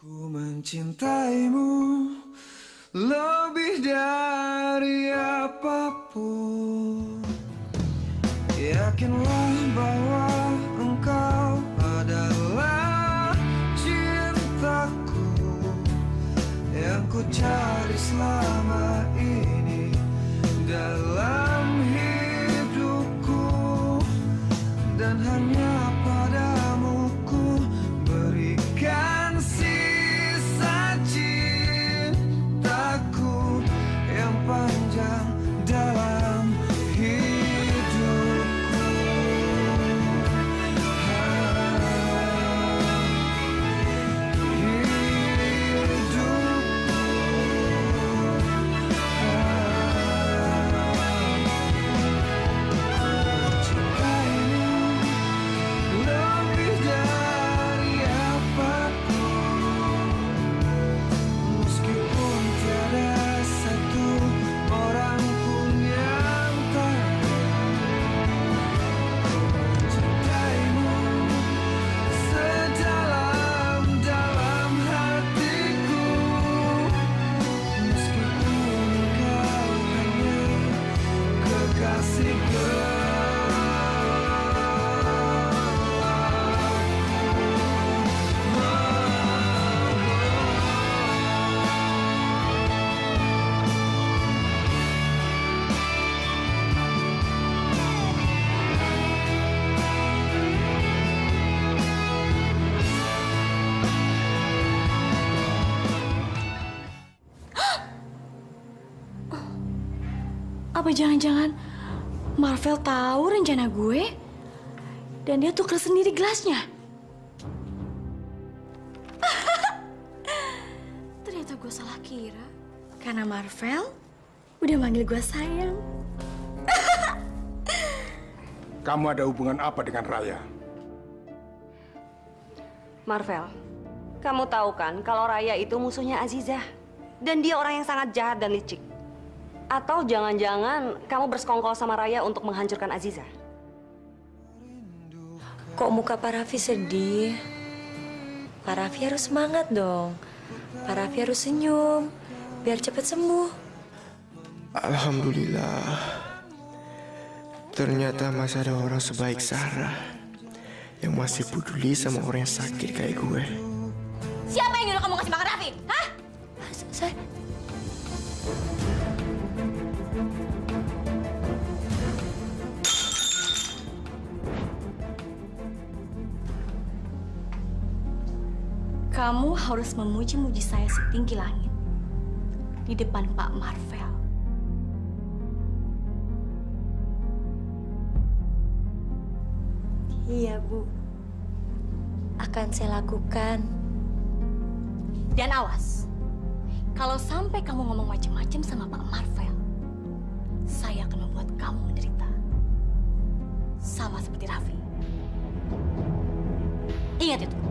Ku mencintaimu lebih dari apa pun. Yakinlah bahwa engkau adalah cintaku yang ku cari selama Apa jangan-jangan Marvel tahu rencana gue dan dia tuker sendiri gelasnya? Ternyata gue salah kira karena Marvel udah manggil gue sayang. Kamu ada hubungan apa dengan Raya? Marvel, kamu tahu kan kalau Raya itu musuhnya Azizah. Dan dia orang yang sangat jahat dan licik. Atau jangan-jangan kamu bersekongkol sama Raya untuk menghancurkan Azizah? Kok muka Pak Raffi sedih? Pak Raffi harus semangat dong. Pak Raffi harus senyum, biar cepat sembuh. Alhamdulillah. Ternyata masih ada orang sebaik Sarah yang masih peduli sama orang yang sakit kayak gue. Siapa yang nyuruh kamu ngasih makan Raffi? Hah? Saya Kamu harus memuji-muji saya setinggi langit di depan Pak Marvel. Iya, Bu. Akan saya lakukan. Dan awas, kalau sampai kamu ngomong macam-macam sama Pak Marvel, saya akan membuat kamu menderita. Sama seperti Raffi. Ingat itu.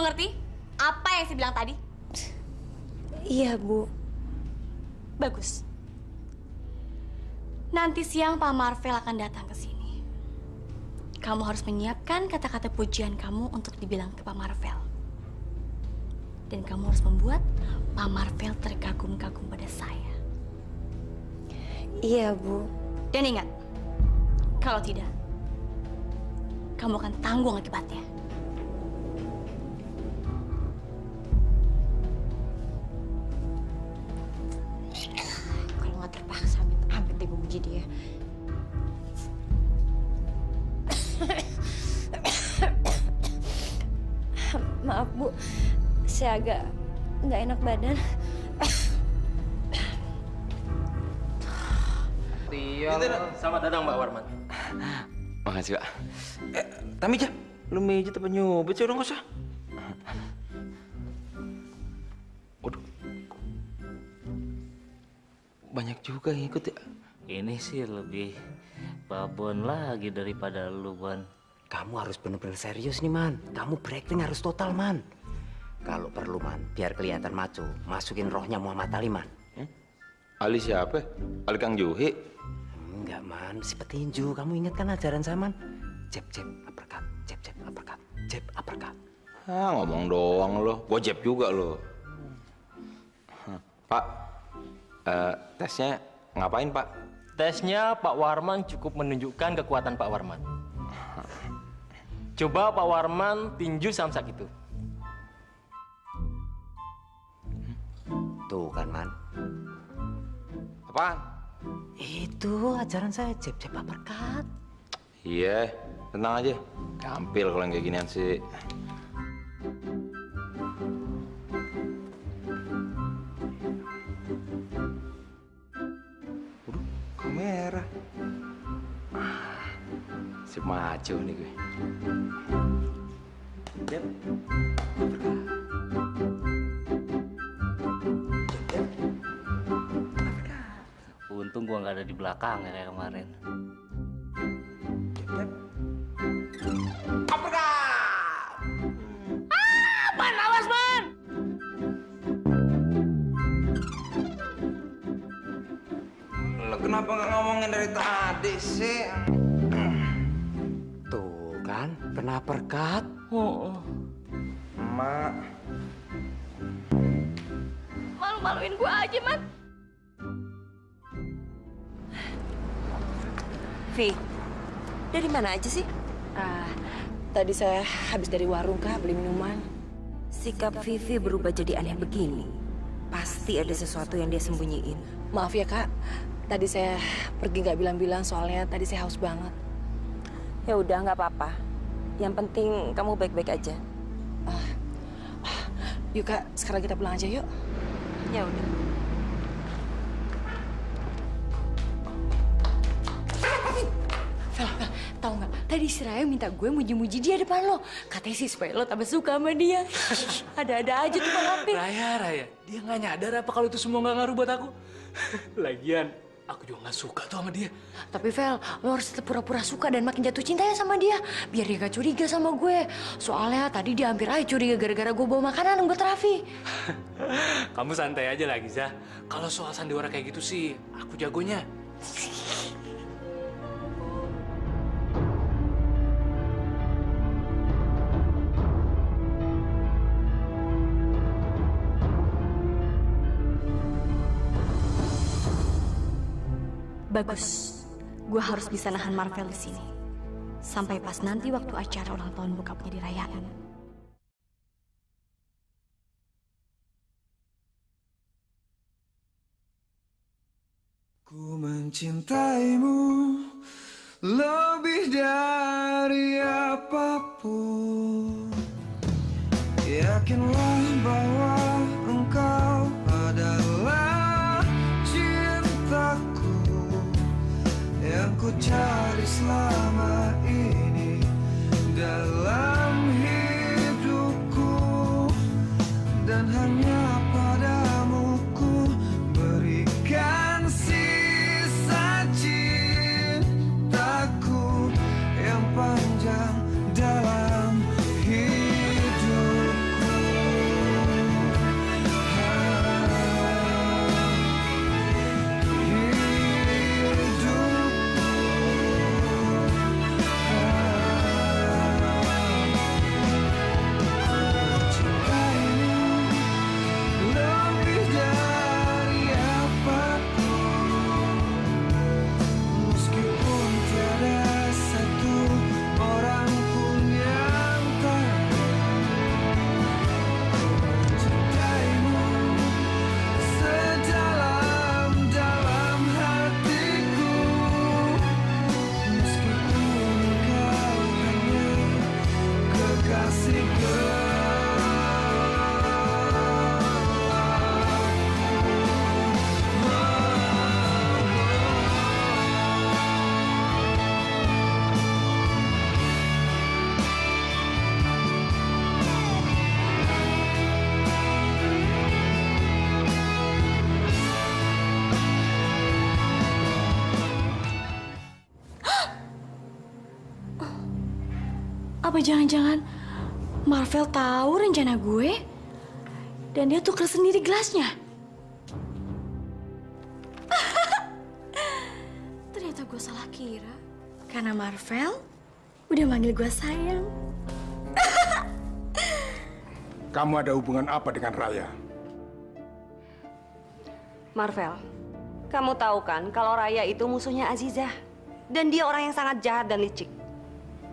Mengerti apa yang saya bilang tadi? Iya, Bu. Bagus. Nanti siang Pak Marvel akan datang ke sini. Kamu harus menyiapkan kata-kata pujian kamu untuk dibilang ke Pak Marvel. Dan kamu harus membuat Pak Marvel terkagum-kagum pada saya. Iya, Bu. Dan ingat, kalau tidak, kamu akan tanggung akibatnya. Enak badan. Selamat datang Mbak Warman. Makasih, Pak. Eh, Tamija, lu mijit apa nyubit sih orang kosah? Waduh. Banyak juga yang ikut ya. Ini sih lebih babon lagi daripada lu, Bon. Kamu harus bener-bener serius nih, Man. Kamu breaking harus total, Man. Kalau perlu man, biar kelihatan maco, masukin rohnya Muhammad Ali man. Ali siapa? Ali Kang Juhi? Enggak man, si petinju. Kamu ingat kan ajaran saya man? Jeb jeb uppercut, jeb jeb uppercut, jeb uppercut. Ah, ngomong doang lo. Gua jeb juga lo. Hah, Pak, eh, tesnya ngapain Pak? Tesnya Pak Warman cukup menunjukkan kekuatan Pak Warman. Coba Pak Warman tinju samsak itu. Tuh kan man. Apaan? Itu ajaran saya jeb uppercut. Iya, tenang aja. Gampil kalau yang kayak ginian sih. Waduh, kamera. Ah, Si maju nih gue. Jeb. Belakang ya kemarin. Mana aja sih? Ah, tadi saya habis dari warung kak beli minuman. Sikap Vivi berubah jadi aneh begini. Pasti ada sesuatu yang dia sembunyiin. Maaf ya kak, tadi saya pergi nggak bilang-bilang soalnya tadi saya haus banget. Ya udah nggak apa-apa. Yang penting kamu baik-baik aja. Yuk kak, sekarang kita pulang aja yuk. Ya udah. Tadi si Raya minta gue muji-muji dia depan lo. Katanya sih supaya lo tambah suka sama dia. Ada-ada aja tuh Bang Apik. Raya, Raya, dia nggak nyadar apa kalau itu semua nggak ngaruh buat aku. Lagian, aku juga nggak suka tuh sama dia. Tapi Vel, lo harus tetap pura-pura suka dan makin jatuh cinta ya sama dia. Biar dia gak curiga sama gue. Soalnya tadi dia hampir aja curiga gara-gara gue bawa makanan buat Raffi. Kamu santai aja lagi, Zah. Kalau soal sandiwara kayak gitu sih, aku jagonya. Bagus. Gue harus bisa nahan Marvel di sini. Sampai pas nanti waktu acara ulang tahun bokapnya dirayain. Ku mencintaimu lebih dari apa pun. Yakinlah bahwa Apa jangan-jangan Marvel tahu rencana gue? Dan dia tuker sendiri gelasnya. Ternyata gue salah kira. Karena Marvel udah manggil gue sayang. Kamu ada hubungan apa dengan Raya? Marvel, kamu tahu kan kalau Raya itu musuhnya Azizah. Dan dia orang yang sangat jahat dan licik.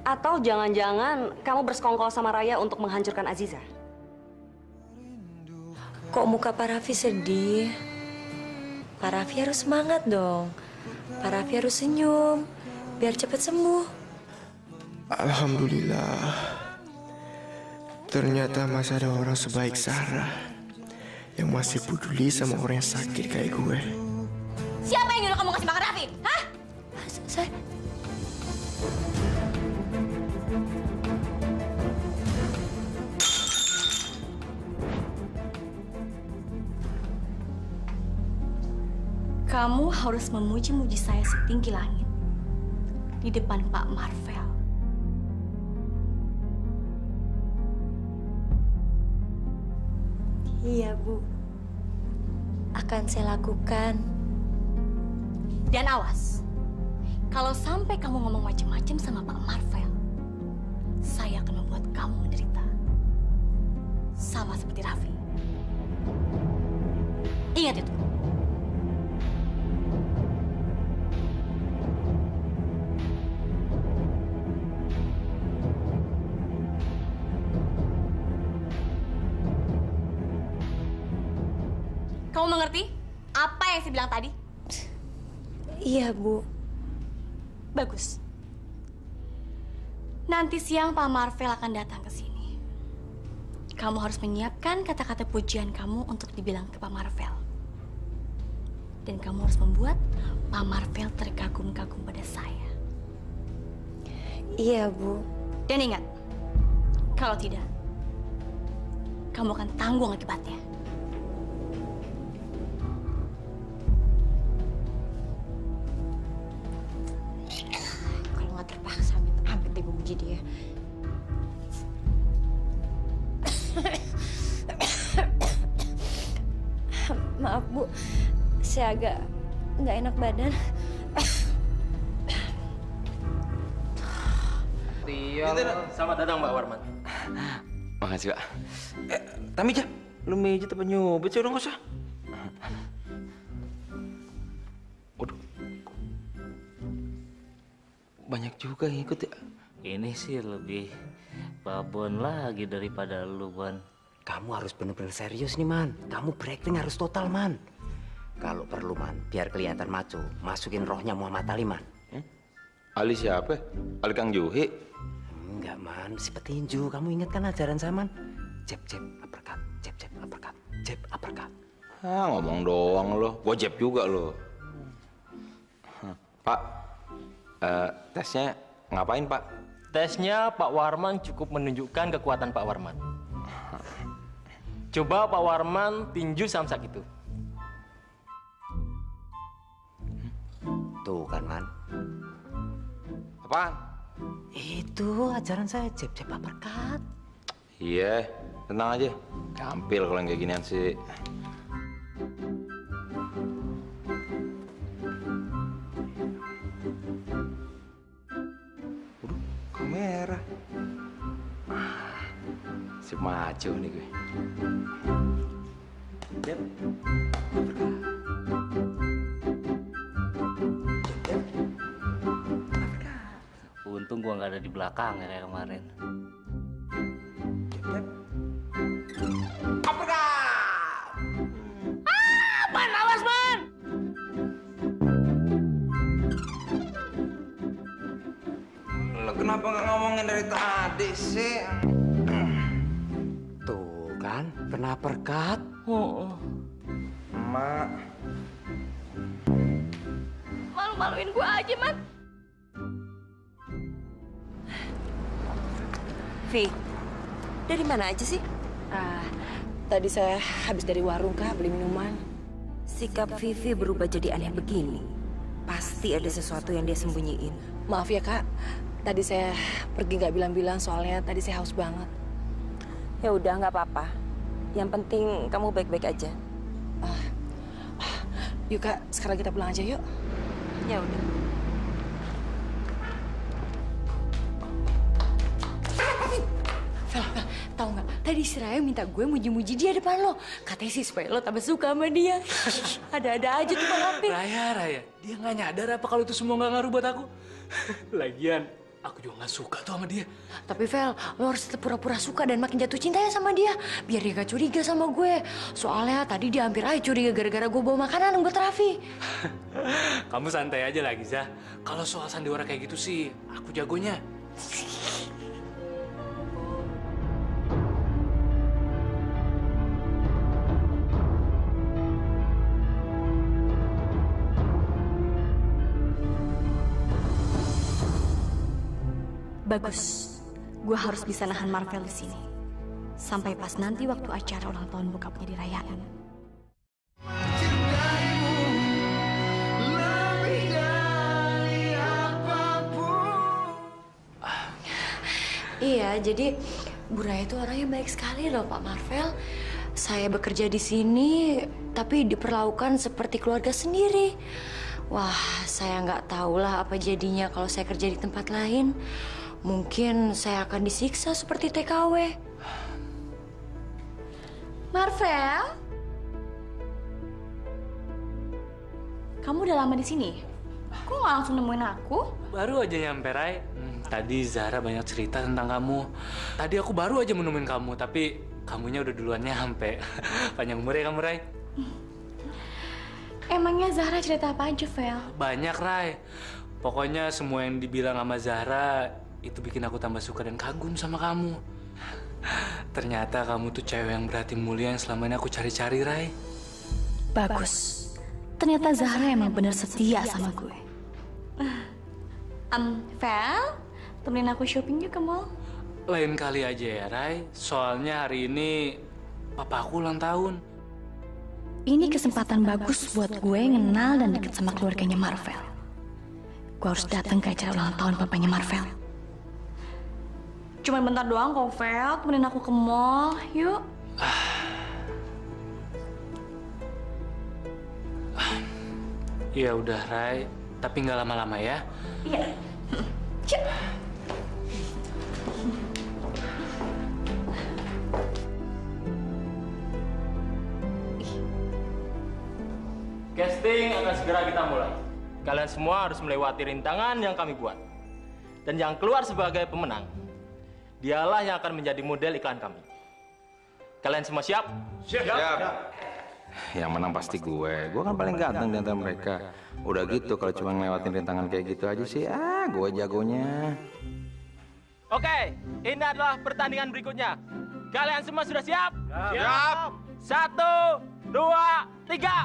Atau jangan-jangan kamu bersekongkol sama Raya untuk menghancurkan Azizah. Kok muka Pak Raffi sedih? Pak Raffi harus semangat dong. Pak Raffi harus senyum, biar cepat sembuh. Alhamdulillah. Ternyata masih ada orang sebaik Sarah yang masih peduli sama orang yang sakit kayak gue. Siapa yang nyuruh kamu ngasih makan Raffi? Hah? Saya... Kamu harus memuji-muji saya setinggi langit di depan Pak Marvel. Iya, Bu. Akan saya lakukan. Dan awas, kalau sampai kamu ngomong macam-macam sama Pak Marvel, saya akan membuat kamu menderita. Sama seperti Raffi. Ingat itu. Kamu mengerti apa yang saya bilang tadi? Iya, Bu. Bagus. Nanti siang Pak Marvel akan datang ke sini. Kamu harus menyiapkan kata-kata pujian kamu untuk dibilang ke Pak Marvel. Dan kamu harus membuat Pak Marvel terkagum-kagum pada saya. Iya, Bu. Dan ingat, kalau tidak, kamu akan tanggung akibatnya. Badan. Iya. Selamat datang, Mbak Warman. Makasih, Pak. Eh, Tamija, lu mijit apa nyubit sih udah nggak usah. Waduh. Banyak juga yang ikut ya. Ini sih lebih babon lagi daripada lu, Bon. Kamu harus bener-bener serius nih, Man. Kamu berakting harus total, Man. Kalau perlu, Man, biar kelihatan maco, masukin rohnya Muhammad Ali, Man. Ali siapa? Ali Kang Juhi? Enggak, Man. Si petinju. Kamu ingat kan ajaran saya, Man? Jeb, jeb, uppercut. Jeb, jeb, uppercut. Jeb, uppercut. Ah, ngomong doang lo. Gua jeb juga lo. Hah, Pak, eh, tesnya ngapain, Pak? Tesnya Pak Warman cukup menunjukkan kekuatan Pak Warman. Coba Pak Warman tinju samsak itu. Tuh kan, Man. Apaan? Itu ajaran saya jeb, jeb, uppercut. Iya, tenang aja. Gampil kalau yang kayak ginian sih. Waduh, kamera. Ah, Si maco nih gue. Jep. Untung gua nggak ada di belakang ya kayak kemarin. Man, awas man! Lo kenapa nggak ngomongin dari tadi sih? Tuh kan, kena dari mana aja sih? Ah, tadi saya habis dari warung kak beli minuman. Sikap Vivi berubah jadi aneh begini. Pasti ada sesuatu yang dia sembunyiin. Maaf ya kak, tadi saya pergi nggak bilang-bilang soalnya tadi saya haus banget. Ya udah nggak apa-apa. Yang penting kamu baik-baik aja. Yuk kak, sekarang kita pulang aja yuk. Ya udah. Si Raya minta gue muji-muji dia depan lo. Katanya sih supaya lo tambah suka sama dia. Ada-ada aja tuh Bang Apik. Raya, Raya, dia nggak nyadar apa kalau itu semua nggak ngaruh buat aku. Lagian, aku juga nggak suka tuh sama dia. Tapi Vel, lo harus tetap pura-pura suka dan makin jatuh cinta ya sama dia. Biar dia gak curiga sama gue. Soalnya tadi dia hampir aja curiga gara-gara gue bawa makanan buat Raffi. Kamu santai aja lagi, Zah. Kalau soal sandiwara kayak gitu sih, aku jagonya. Bagus. Gue harus bisa nahan Marvel di sini. Sampai pas nanti waktu acara ulang tahun bokapnya dirayain. Iya, jadi Bu Raya itu orangnya baik sekali loh Pak Marvel. Saya bekerja di sini, tapi diperlakukan seperti keluarga sendiri. Wah, saya nggak tahu lah apa jadinya kalau saya kerja di tempat lain. Mungkin saya akan disiksa seperti TKW. Marvel? Kamu udah lama di sini? Kok nggak langsung nemuin aku? Baru aja nyampe, Rai. Hmm, tadi Zara banyak cerita tentang kamu. Tadi aku baru aja menemuin kamu, tapi kamunya udah duluan nyampe. Panjang umur ya kamu, Rai. Emangnya Zahra cerita apa aja, Vel? Banyak, Rai. Pokoknya semua yang dibilang sama Zahra itu bikin aku tambah suka dan kagum sama kamu. Ternyata kamu tuh cewek yang berhati mulia yang selama ini aku cari-cari, Rai. Bagus. Ternyata Zahra emang bener setia sama gue. Um, Vel, temenin aku shopping yuk ke mall. Lain kali aja ya, Rai. Soalnya hari ini papa aku ulang tahun. Ini kesempatan bagus buat gue ngenal dan deket sama keluarganya Marvel. Gue harus datang ke acara ulang tahun papanya Marvel. Cuma bentar doang kok, Vel. Temenin aku ke mall. Yuk. Ya udah, Rai. Tapi nggak lama-lama ya. Iya. Cuk. Casting akan segera kita mulai. Kalian semua harus melewati rintangan yang kami buat. Dan yang keluar sebagai pemenang, dialah yang akan menjadi model iklan kami. Kalian semua siap? Siap. Yang menang pasti gue. Gue kan paling ganteng di antara mereka. Udah gitu kalau cuma ngelewatin rintangan kayak gitu aja sih, ah gue jagonya. Oke, ini adalah pertandingan berikutnya. Kalian semua sudah siap? Siap. Satu, dua, tiga.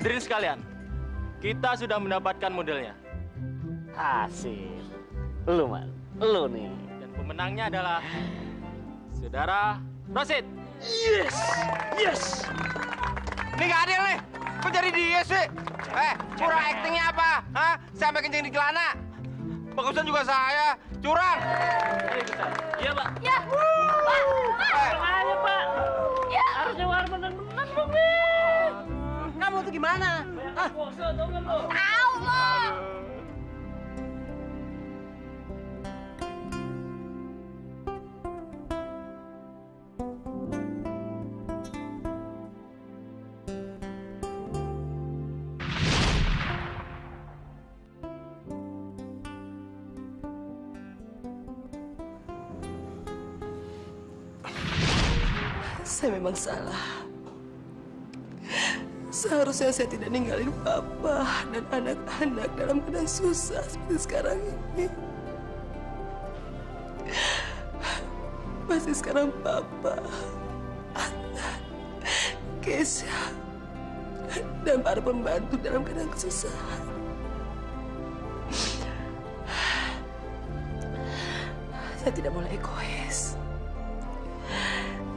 Hadirin sekalian, kita sudah mendapatkan modelnya. Asik. Lu, Man. Lu nih. Dan pemenangnya adalah Saudara Rosid. Yes! Yes! Ini gak adil nih. Kok jadi dia sih? Eh, kurang actingnya apa? Hah? Sampai kencing di celana. Bagusan juga saya. Curang! Iya, Pak. Ya. Pak. Makanya, Pak. Ya. Harusnya Warman dan menang dong, nih. Kamu tuh gimana? Ah. tau nggak lo? Tahu lo. Saya memang salah. Seharusnya saya tidak ninggalin papa dan anak-anak dalam keadaan susah seperti sekarang ini. Pasti sekarang papa, Adnan, Kesha, dan para pembantu dalam keadaan kesusahan. Saya tidak boleh egois.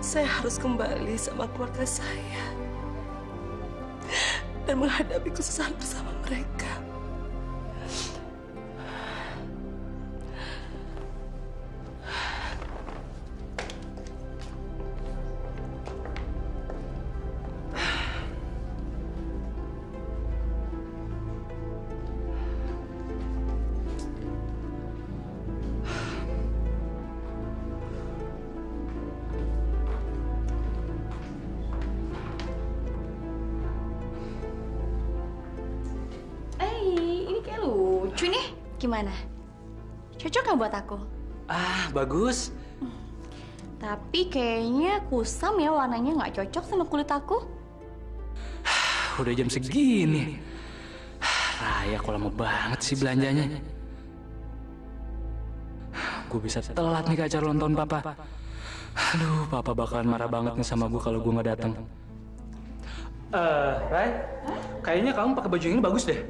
Saya harus kembali sama keluarga saya dan menghadapi kesusahan bersama mereka. Gimana? Cocok nggak buat aku? Ah, bagus. Tapi kayaknya kusam ya warnanya nggak cocok sama kulit aku. Udah jam segini. Raya kok lama banget sih belanjanya. Gue bisa telat nih ke acara ulang tahun papa. Aduh, papa bakalan marah banget nih sama gue kalau gue nggak datang. Eh, Ray, kayaknya kamu pakai baju ini bagus deh.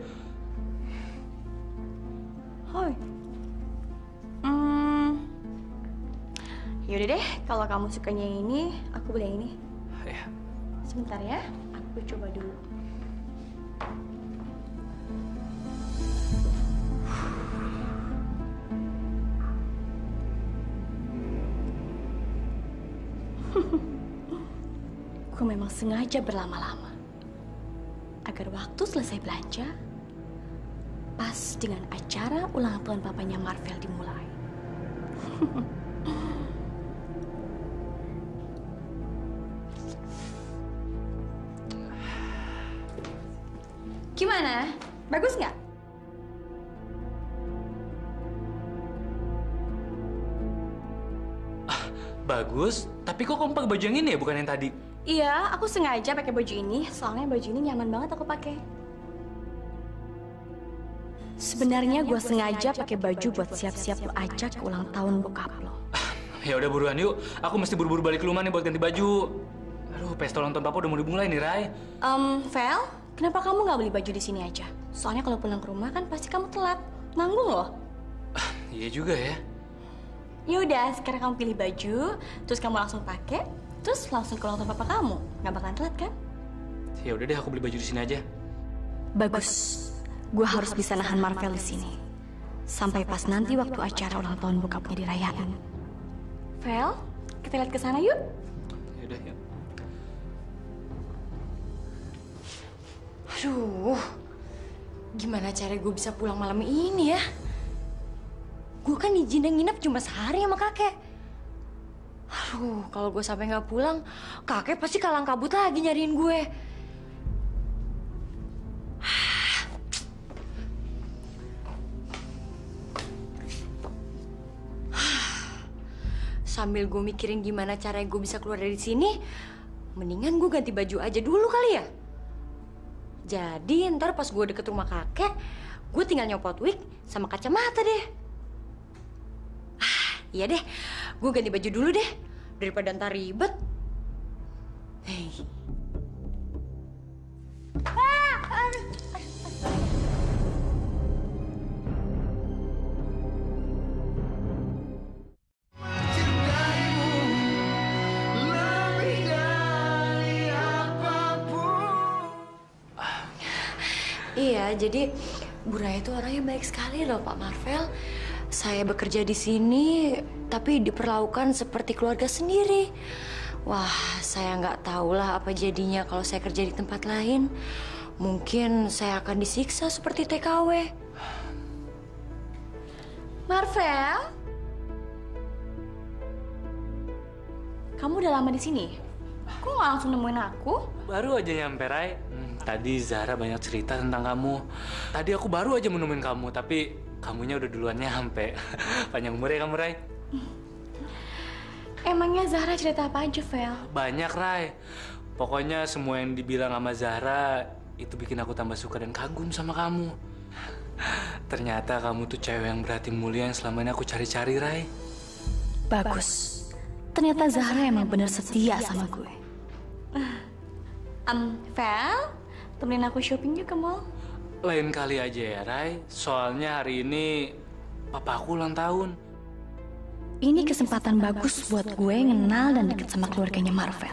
Hoi. Hmm. Yaudah deh, kalau kamu sukanya yang ini, aku beli yang ini. Ya. Sebentar ya, aku coba dulu. Gue memang sengaja berlama-lama agar waktu selesai belanja pas dengan acara ulang tahun papanya Marvel dimulai. Gimana? Bagus nggak? Bagus, tapi kok kamu pakai baju yang ini ya, bukan yang tadi? Iya, aku sengaja pakai baju ini, soalnya baju ini nyaman banget aku pakai. Sebenarnya gue sengaja pakai baju buat siap-siap lo ajak ke ulang tahun bokap lo. Ya udah buruan yuk, aku mesti buru-buru balik ke rumah nih buat ganti baju. Aduh, pesta ulang tahun papa udah mau dimulai nih, Ray. Um, Vel, kenapa kamu nggak beli baju di sini aja? Soalnya kalau pulang ke rumah kan pasti kamu telat. Nanggung loh. Iya juga ya. Ya udah, sekarang kamu pilih baju, terus kamu langsung pakai, terus langsung ke ulang tahun papa kamu. Nggak bakalan telat kan? Ya udah deh, aku beli baju di sini aja. Bagus. Gue harus bisa nahan Marvel di sini. Sampai pas nanti waktu acara ulang tahun bokapnya dirayain. Vel, kita lihat ke sana yuk. Ya udah, ya. Aduh, gimana cara gue bisa pulang malam ini ya? Gue kan izin dan nginep cuma sehari sama kakek. Aduh, kalau gue sampai nggak pulang, kakek pasti kalang kabut lagi nyariin gue. Sambil gue mikirin gimana cara gue bisa keluar dari sini, mendingan gue ganti baju aja dulu kali ya. Jadi ntar pas gue deket rumah kakek, gue tinggal nyopot wig sama kacamata deh. Ah, iya deh, gue ganti baju dulu deh, daripada ntar ribet. Hei. Iya, jadi Bu Raya itu orangnya baik sekali loh Pak Marvel. saya bekerja di sini, tapi diperlakukan seperti keluarga sendiri. Wah, saya nggak tahu lah apa jadinya kalau saya kerja di tempat lain. Mungkin saya akan disiksa seperti TKW. Marvel? Kamu udah lama di sini? Kok nggak langsung nemuin aku? Baru aja nyampe, Rai. Tadi Zara banyak cerita tentang kamu. Tadi aku baru aja menemuin kamu, tapi kamunya udah duluan nyampe. Panjang umur ya kamu, Rai. Emangnya Zahra cerita apa aja, Vel? Banyak, Rai. Pokoknya semua yang dibilang sama Zahra itu bikin aku tambah suka dan kagum sama kamu. Ternyata kamu tuh cewek yang berarti mulia yang selama ini aku cari-cari, Rai. Bagus. Ternyata Zahra emang bener setia sama gue. Um, Vel, temenin aku shopping yuk ke mall. Lain kali aja ya, Rai. Soalnya hari ini papaku ulang tahun. Ini kesempatan bagus buat gue ngenal dan deket sama keluarganya Marvel.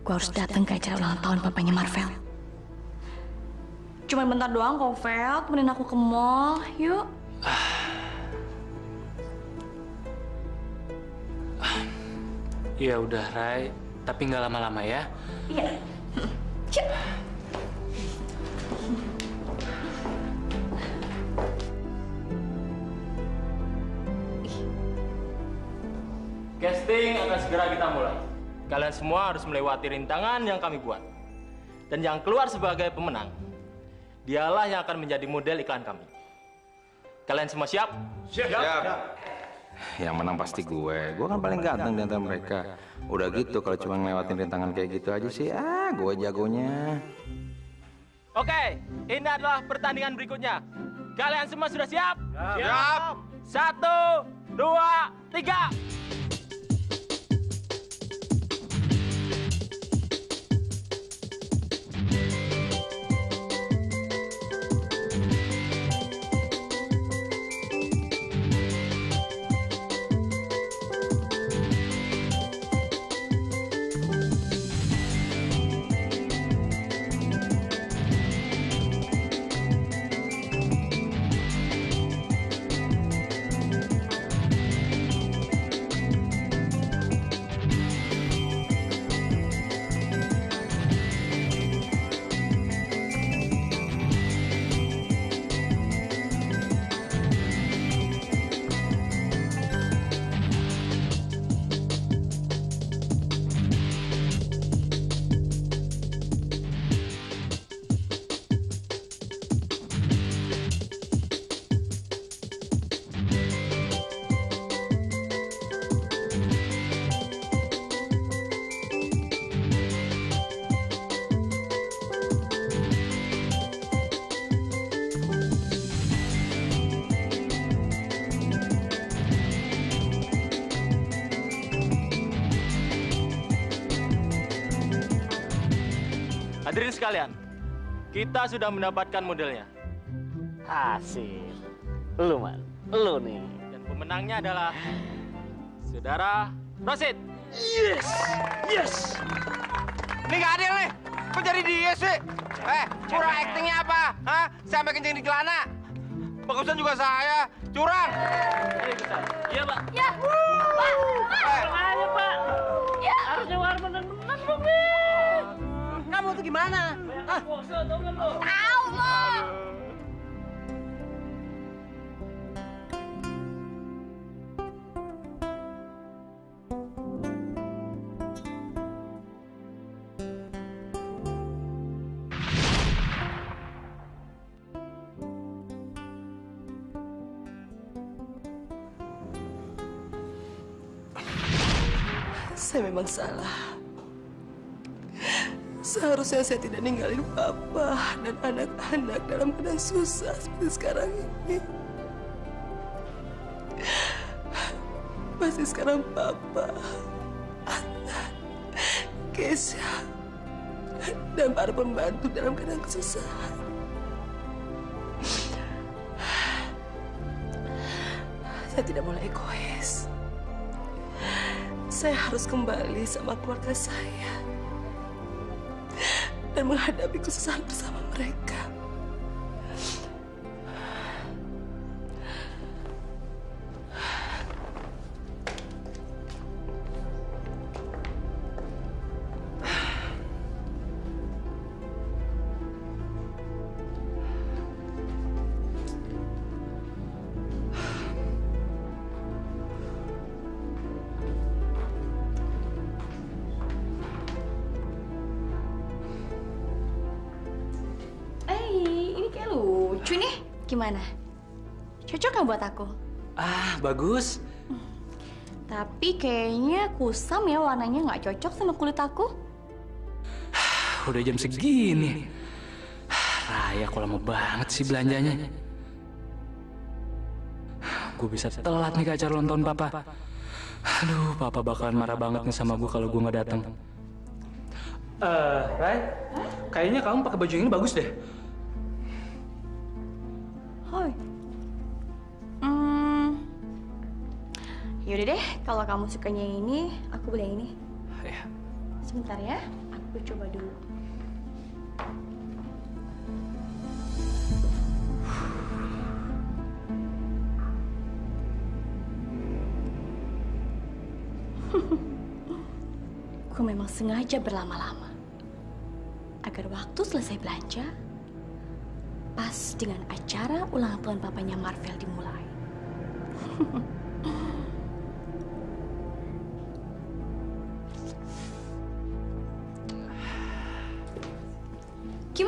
Gue harus datang ke acara ulang tahun papanya Marvel. Cuma bentar doang kok, Vel. Temenin aku ke mall. Yuk. Iya udah, Rai. Tapi nggak lama-lama ya. Iya. Yuk. Casting akan segera kita mulai. Kalian semua harus melewati rintangan yang kami buat. Dan yang keluar sebagai pemenang, dialah yang akan menjadi model iklan kami. Kalian semua siap? Siap. Yang menang pasti gue. Gue kan paling ganteng di antara mereka. Udah gitu kalau cuma ngelewatin rintangan kayak gitu aja sih, ah gue jagonya. Oke, ini adalah pertandingan berikutnya. Kalian semua sudah siap? Siap. Satu, dua, tiga. Hadirin sekalian, kita sudah mendapatkan modelnya. Asik. Lu, Man. Lu nih. Dan pemenangnya adalah Saudara Rosid. Yes! Yes! Ini gak adil nih. Kok jadi dia sih? Eh, curang actingnya apa? Hah? Sampai kencing di celana. Bagusan juga saya. Curang. Iya, Pak. Ya. Pak. Curang aja, Pak. Ya. Harusnya war menang-menang dong, nih. Kamu tuh gimana? Ah. tau kan lo? Tahu lo. Saya memang salah. Seharusnya saya tidak ninggalin papa dan anak-anak dalam keadaan susah seperti sekarang ini. Pasti sekarang papa, anak, Kesha, dan para pembantu dalam keadaan kesusahan. Saya tidak boleh egois. Saya harus kembali sama keluarga saya dan menghadapi kesusahan bersama mereka. Bagus. Tapi kayaknya kusam ya warnanya nggak cocok sama kulit aku. Udah jam segini. Raya kok lama banget sih belanjanya. Gue bisa telat nih ke acara ulang tahun papa. Aduh, papa bakalan marah banget nih sama gue kalau gue nggak datang. Eh, Ray, kayaknya kamu pakai baju ini bagus deh. Yaudah deh, kalau kamu sukanya yang ini, aku beli yang ini. Ya. Sebentar ya, aku coba dulu. Gue memang sengaja berlama-lama agar waktu selesai belanja pas dengan acara ulang tahun papanya Marvel dimulai.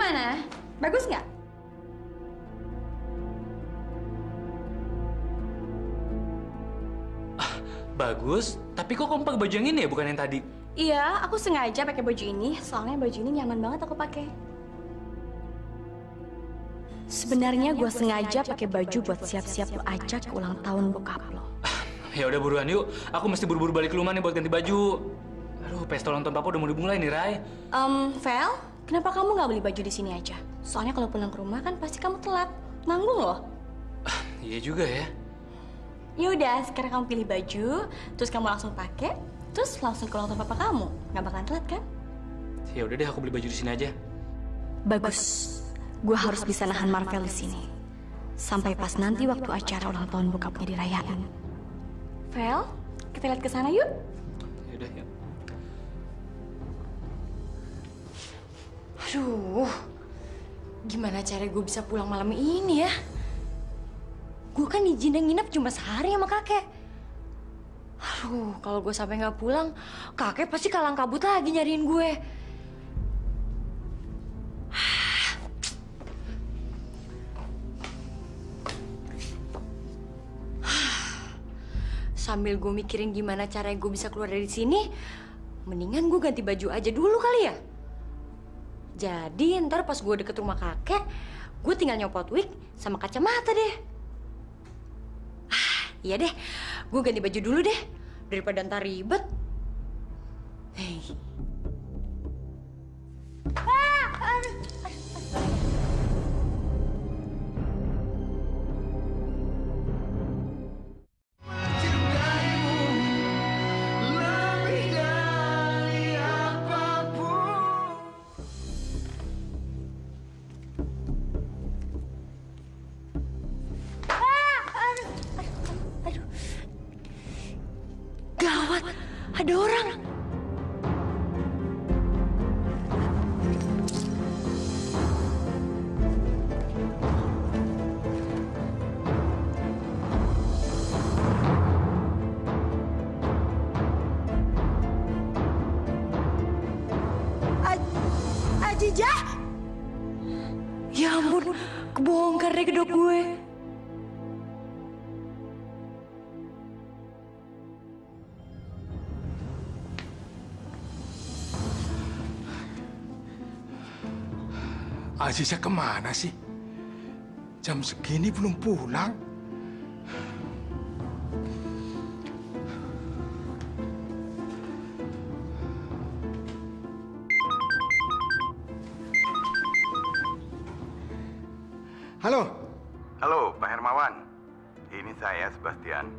Gimana? Bagus nggak? Bagus, tapi kok kamu pakai baju yang ini ya, bukan yang tadi? Iya, aku sengaja pakai baju ini, soalnya baju ini nyaman banget aku pakai. Sebenarnya gue sengaja pakai baju buat siap-siap lo ajak ke ulang tahun bokap lo. Ya udah buruan yuk, aku mesti buru-buru balik ke rumah nih buat ganti baju. Aduh, pesta ulang tahun papa udah mau dimulai nih, Ray. Um, Vel, kenapa kamu nggak beli baju di sini aja? Soalnya kalau pulang ke rumah kan pasti kamu telat. Nanggung loh. Iya juga ya. Ya udah, sekarang kamu pilih baju, terus kamu langsung pakai, terus langsung ke ulang tahun papa kamu. Nggak bakalan telat kan? Ya udah deh, aku beli baju di sini aja. Bagus. Gue harus bisa nahan Marvel di sini. Sampai pas nanti waktu acara ulang tahun bokapnya dirayain. Vel, kita lihat ke sana yuk. Ya udah, Aduh, gimana cara gue bisa pulang malam ini ya? Gue kan izin yang nginep cuma sehari sama kakek. Aduh, kalau gue sampai nggak pulang, kakek pasti kalang kabut lagi nyariin gue. Sambil gue mikirin gimana cara gue bisa keluar dari sini, mendingan gue ganti baju aja dulu kali ya. Jadi ntar pas gue deket rumah kakek, gue tinggal nyopot wig sama kacamata deh. Ah, iya deh, gue ganti baju dulu deh, daripada ntar ribet. Hei. Gawat, Aziza ke mana sih? Jam segini belum pulang. Halo. Halo, Pak Hermawan. Ini saya, Sebastian.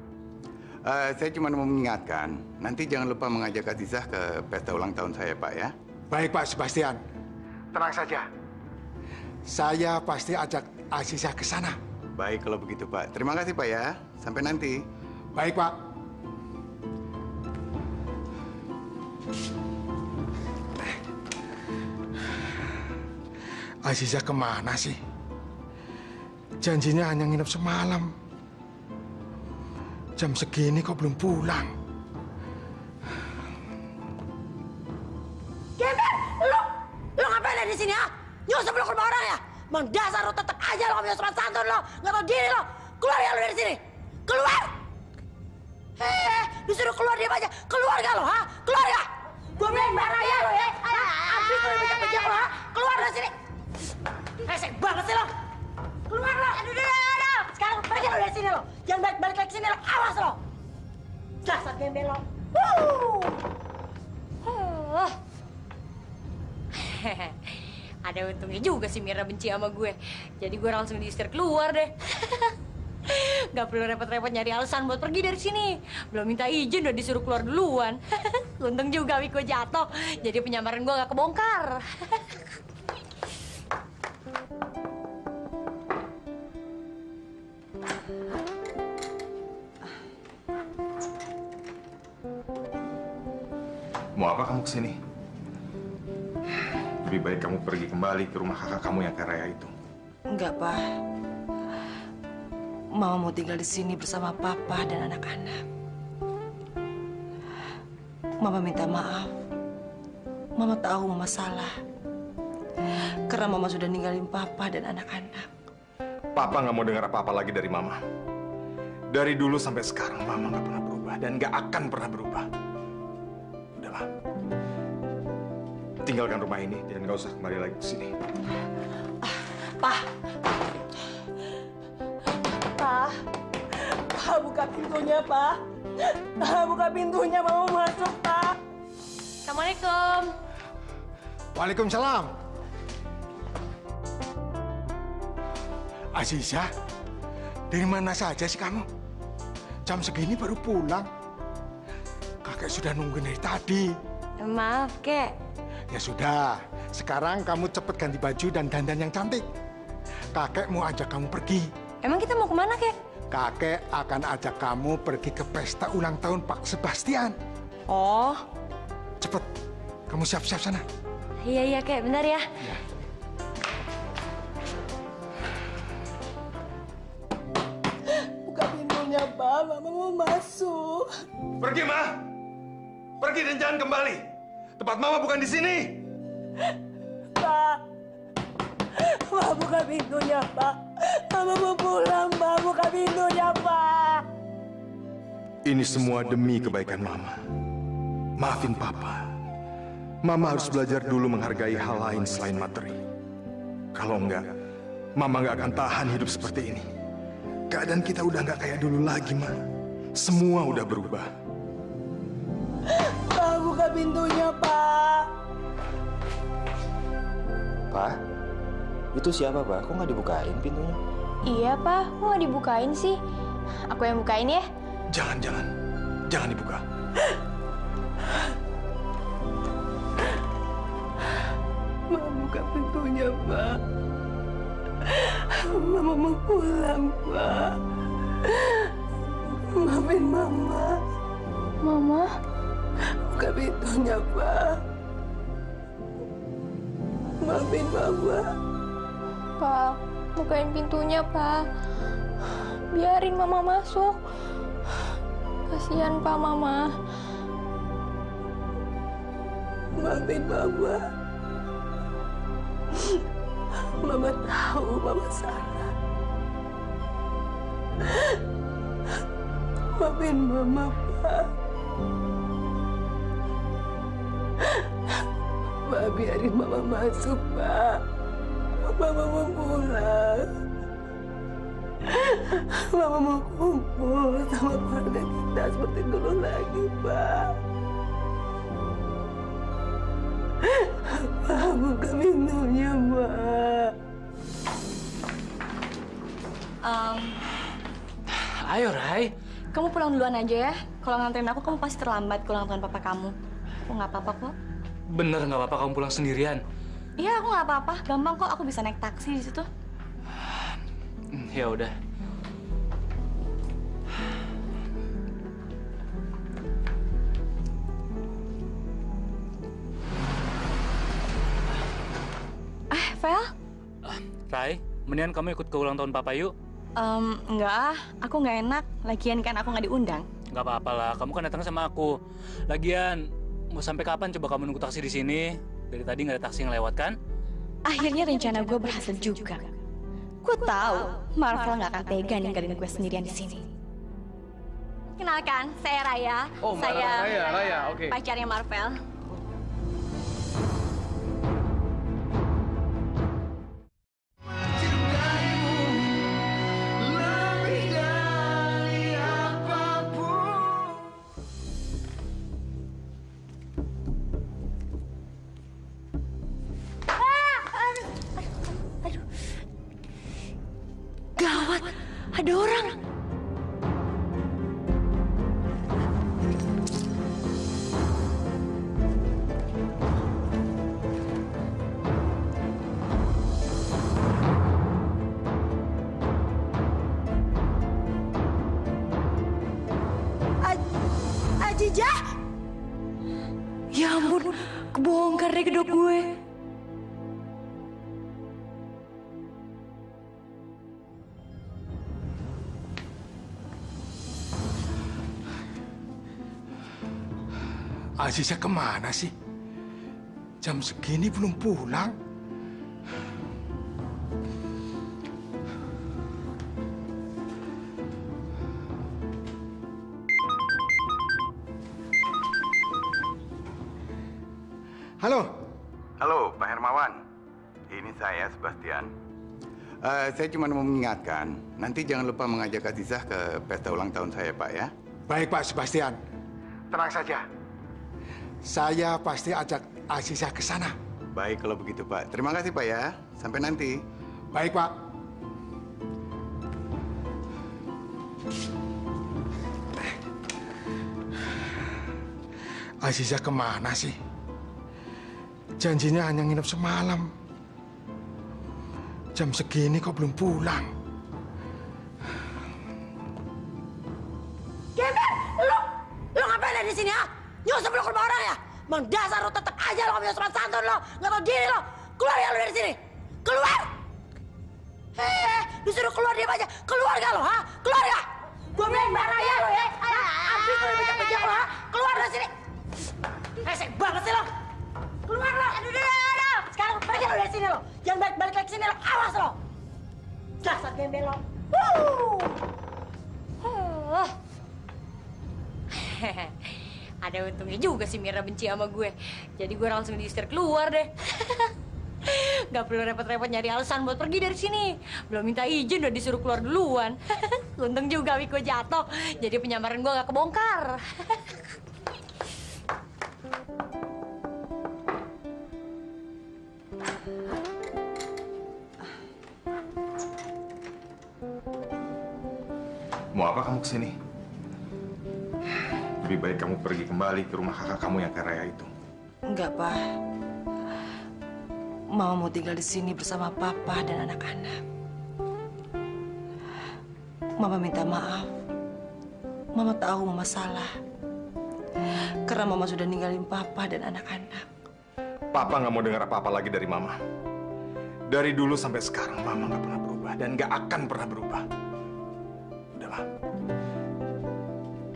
Eh, saya cuma mau mengingatkan, nanti jangan lupa mengajak Azizah ke pesta ulang tahun saya, Pak ya. Baik Pak Sebastian. Tenang saja. Saya pasti ajak Azizah ke sana. Baik kalau begitu, Pak. Terima kasih, Pak ya. Sampai nanti. Baik Pak. Azizah ke mana sih? Janjinya hanya nginep semalam. Jam segini kok belum pulang? Emang dasar lo tetap aja lo punya sopan santun lo. Gak tau diri lo. Keluar ya lo dari sini. Keluar. Eh, disuruh keluar dia aja. Keluar gak lo, ha? Keluar gak? Gue bilang Mbak Raya lo ya. Abis lo bejak bejak lo, ha? Keluar dari sini. Resek banget sih lo. Keluar lo. Aduh, aduh, aduh. Sekarang pergi lo dari sini lo. Jangan balik balik lagi sini lo. Awas lo. Dasar gembel lo. Wuh. Huh. Ada untungnya juga sih Mira benci sama gue. Jadi gue langsung diusir keluar deh. Gak perlu repot-repot nyari alasan buat pergi dari sini. Belum minta izin udah disuruh keluar duluan. Untung juga Wiko jatuh. Jadi penyamaran gue gak kebongkar. Mau apa kamu ke sini? Lebih baik kamu pergi kembali ke rumah kakak kamu yang kaya itu. Enggak, Pak. Mama mau tinggal di sini bersama Papa dan anak-anak. Mama minta maaf. Mama tahu Mama salah. Karena Mama sudah ninggalin Papa dan anak-anak. Papa nggak mau dengar apa-apa lagi dari Mama. Dari dulu sampai sekarang Mama nggak pernah berubah dan nggak akan pernah berubah. Tinggalkan rumah ini dan nggak usah kembali lagi ke sini. Pak. Pak. Pak, buka pintunya, Pak. Pak, buka pintunya. Mama mau masuk, Pak. Assalamualaikum. Waalaikumsalam. Aziza, dari mana saja sih kamu? Jam segini baru pulang. Kakek sudah nunggu dari tadi. Maaf, Kek. Ya sudah, sekarang kamu cepet ganti baju dan dandan yang cantik. Kakek mau ajak kamu pergi. Emang kita mau ke mana, Kek? Kakek akan ajak kamu pergi ke pesta ulang tahun Pak Sebastian. Oh. Cepet, kamu siap-siap sana. Iya, iya, Kek. Bentar ya. Buka pintunya, Pak. Mama mau masuk. Pergi, Ma. Pergi dan jangan kembali. Tempat Mama bukan di sini. Pak. Pak, buka pintunya, Pak. Mama mau pulang, Pak. Buka pintunya, Pak. Ini semua demi kebaikan Mama. Maafin Papa. Mama harus belajar dulu menghargai hal lain selain materi. Kalau enggak, Mama nggak akan tahan hidup seperti ini. Keadaan kita udah nggak kayak dulu lagi, Ma. Semua udah berubah. Pintunya, Pak. Pak, itu siapa, Pak? Kok nggak dibukain pintunya? Iya, Pak. Kok nggak dibukain sih? Aku yang bukain ya. Jangan, jangan. Jangan dibuka. Mama buka pintunya, Pak. Mama mau pulang, Pak. Maafin Mama. Mama? Buka pintunya, Pak. Maafin Mama. Pak, bukain pintunya, Pak. Biarin Mama masuk. Kasihan, Pak, Mama. Maafin Mama. Mama tahu Mama salah. Maafin Mama, Pak. Pak, biarin Mama masuk, Pak. Mama mau pulang. Mama mau kumpul sama keluarga kita seperti dulu lagi, Pak. Pak, buka pintunya, Pak. Um, Ayo, Rai. kamu pulang duluan aja ya. Kalau nganterin aku, kamu pasti terlambat ke ulang tahun papa kamu. Aku nggak apa-apa kok. Bener nggak apa-apa kamu pulang sendirian? Iya, aku nggak apa-apa. Gampang kok. Aku bisa naik taksi di situ. Ya udah. Eh, Vel? Rai, mendingan kamu ikut ke ulang tahun papa yuk. Um, enggak ah. Aku nggak enak. Lagian kan aku nggak diundang. Nggak apa-apa lah, kamu kan datang sama aku. Lagian, mau sampai kapan coba kamu nunggu taksi di sini? Dari tadi nggak ada taksi yang lewat kan? Akhirnya rencana gue berhasil juga. Gue tahu Marvel nggak akan tega ninggalin gue sendirian di sini. Kenalkan, saya Raya. Oh, saya Raya, Raya, oke. pacarnya Marvel. Aziza ke mana sih? Jam segini belum pulang. Halo. Halo, Pak Hermawan. Ini saya, Sebastian. Eh, saya cuma mau mengingatkan, nanti jangan lupa mengajak Azizah ke pesta ulang tahun saya, Pak ya. Baik Pak Sebastian. Tenang saja. Saya pasti ajak Aziza ke sana. Baik kalau begitu, Pak. Terima kasih, Pak ya. Sampai nanti. Baik, Pak. Aziza ke mana sih? Janjinya hanya nginep semalam. Jam segini kok belum pulang? Ya? Mang dasar lu tetep aja gak punya sopan santun lu, nggak tau diri lu. Keluar ya lu dari sini, keluar. Hei, disuruh keluar dia aja, keluar gak lu ha? Keluar gak? Gua bilang bahaya lu ya, abis lu bejak bejak lu ha? Keluar dari sini. Resek banget sih lu. Keluar lu. Aduh, aduh, aduh. Sekarang pergi lu dari sini lu. Jangan balik balik lagi sini lu, awas lu. Dasar gembel lu. Wuh. Oh. Ada untungnya juga sih Mira benci sama gue. Jadi gue langsung diusir keluar deh. Gak perlu repot-repot nyari alasan buat pergi dari sini. Belum minta izin udah disuruh keluar duluan. Untung juga Wiko jatuh. Jadi penyamaran gue gak kebongkar. Mau apa kamu ke sini? Lebih baik kamu pergi kembali ke rumah kakak kamu yang kaya itu. Enggak, Pak. Mama mau tinggal di sini bersama Papa dan anak-anak. Mama minta maaf. Mama tahu Mama salah. Karena Mama sudah ninggalin Papa dan anak-anak. Papa nggak mau dengar apa-apa lagi dari Mama. Dari dulu sampai sekarang Mama nggak pernah berubah dan nggak akan pernah berubah.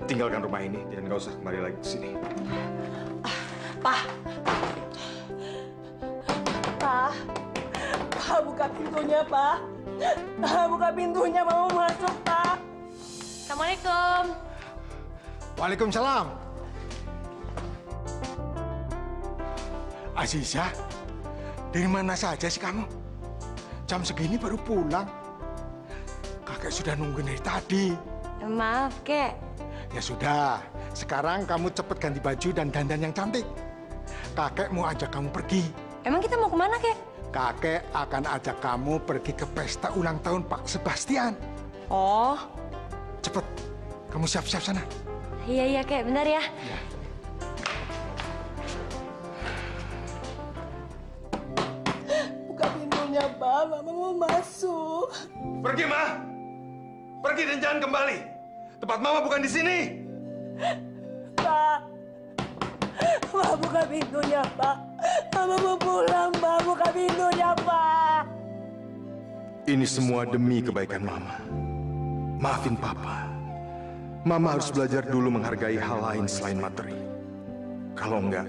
Tinggalkan rumah ini dan nggak usah kembali lagi ke sini. Pak. Pak. Pak, buka pintunya, Pak. Pak, buka pintunya, mau masuk, Pak. Assalamualaikum. Waalaikumsalam. Aziza, dari mana saja sih kamu? Jam segini baru pulang. Kakek sudah nunggu dari tadi. Maaf, Kek. Ya sudah, sekarang kamu cepet ganti baju dan dandan yang cantik. Kakek mau ajak kamu pergi. Emang kita mau ke mana, Kek? Kakek akan ajak kamu pergi ke pesta ulang tahun Pak Sebastian. Oh. Cepet, kamu siap-siap sana. Iya, iya, Kek. Bentar ya. Buka pintunya, Pak. Mama mau masuk. Pergi, Ma. Pergi dan jangan kembali. Tempat Mama bukan di sini. Pak. Pak, buka pintunya, Pak. Mama mau pulang, Pak. Buka pintunya, Pak. Ini semua demi kebaikan Mama. Maafin Papa. Mama harus belajar dulu menghargai hal lain selain materi. Kalau enggak,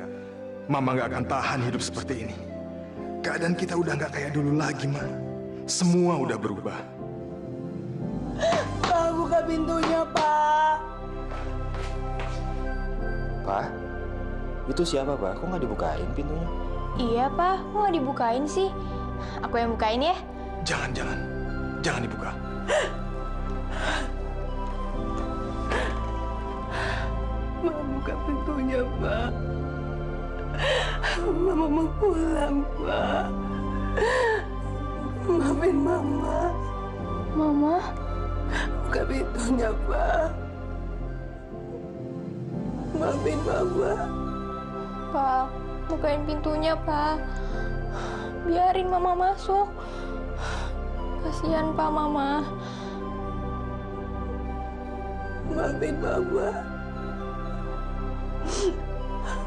Mama nggak akan tahan hidup seperti ini. Keadaan kita udah nggak kayak dulu lagi, Ma. Semua udah berubah. Pintunya, Pak. Pak, itu siapa, Pak? Kok nggak dibukain pintunya? Iya, Pak. Kok nggak dibukain sih? Aku yang bukain ya. Jangan, jangan. Jangan dibuka. Mama buka pintunya, Pak. Mama mau pulang, Pak. Maafin Mama. Mama? Buka pintunya, Pak. Maafin Mama. Pak, bukain pintunya, Pak. Biarin Mama masuk. Kasihan, Pak, Mama. Maafin Mama.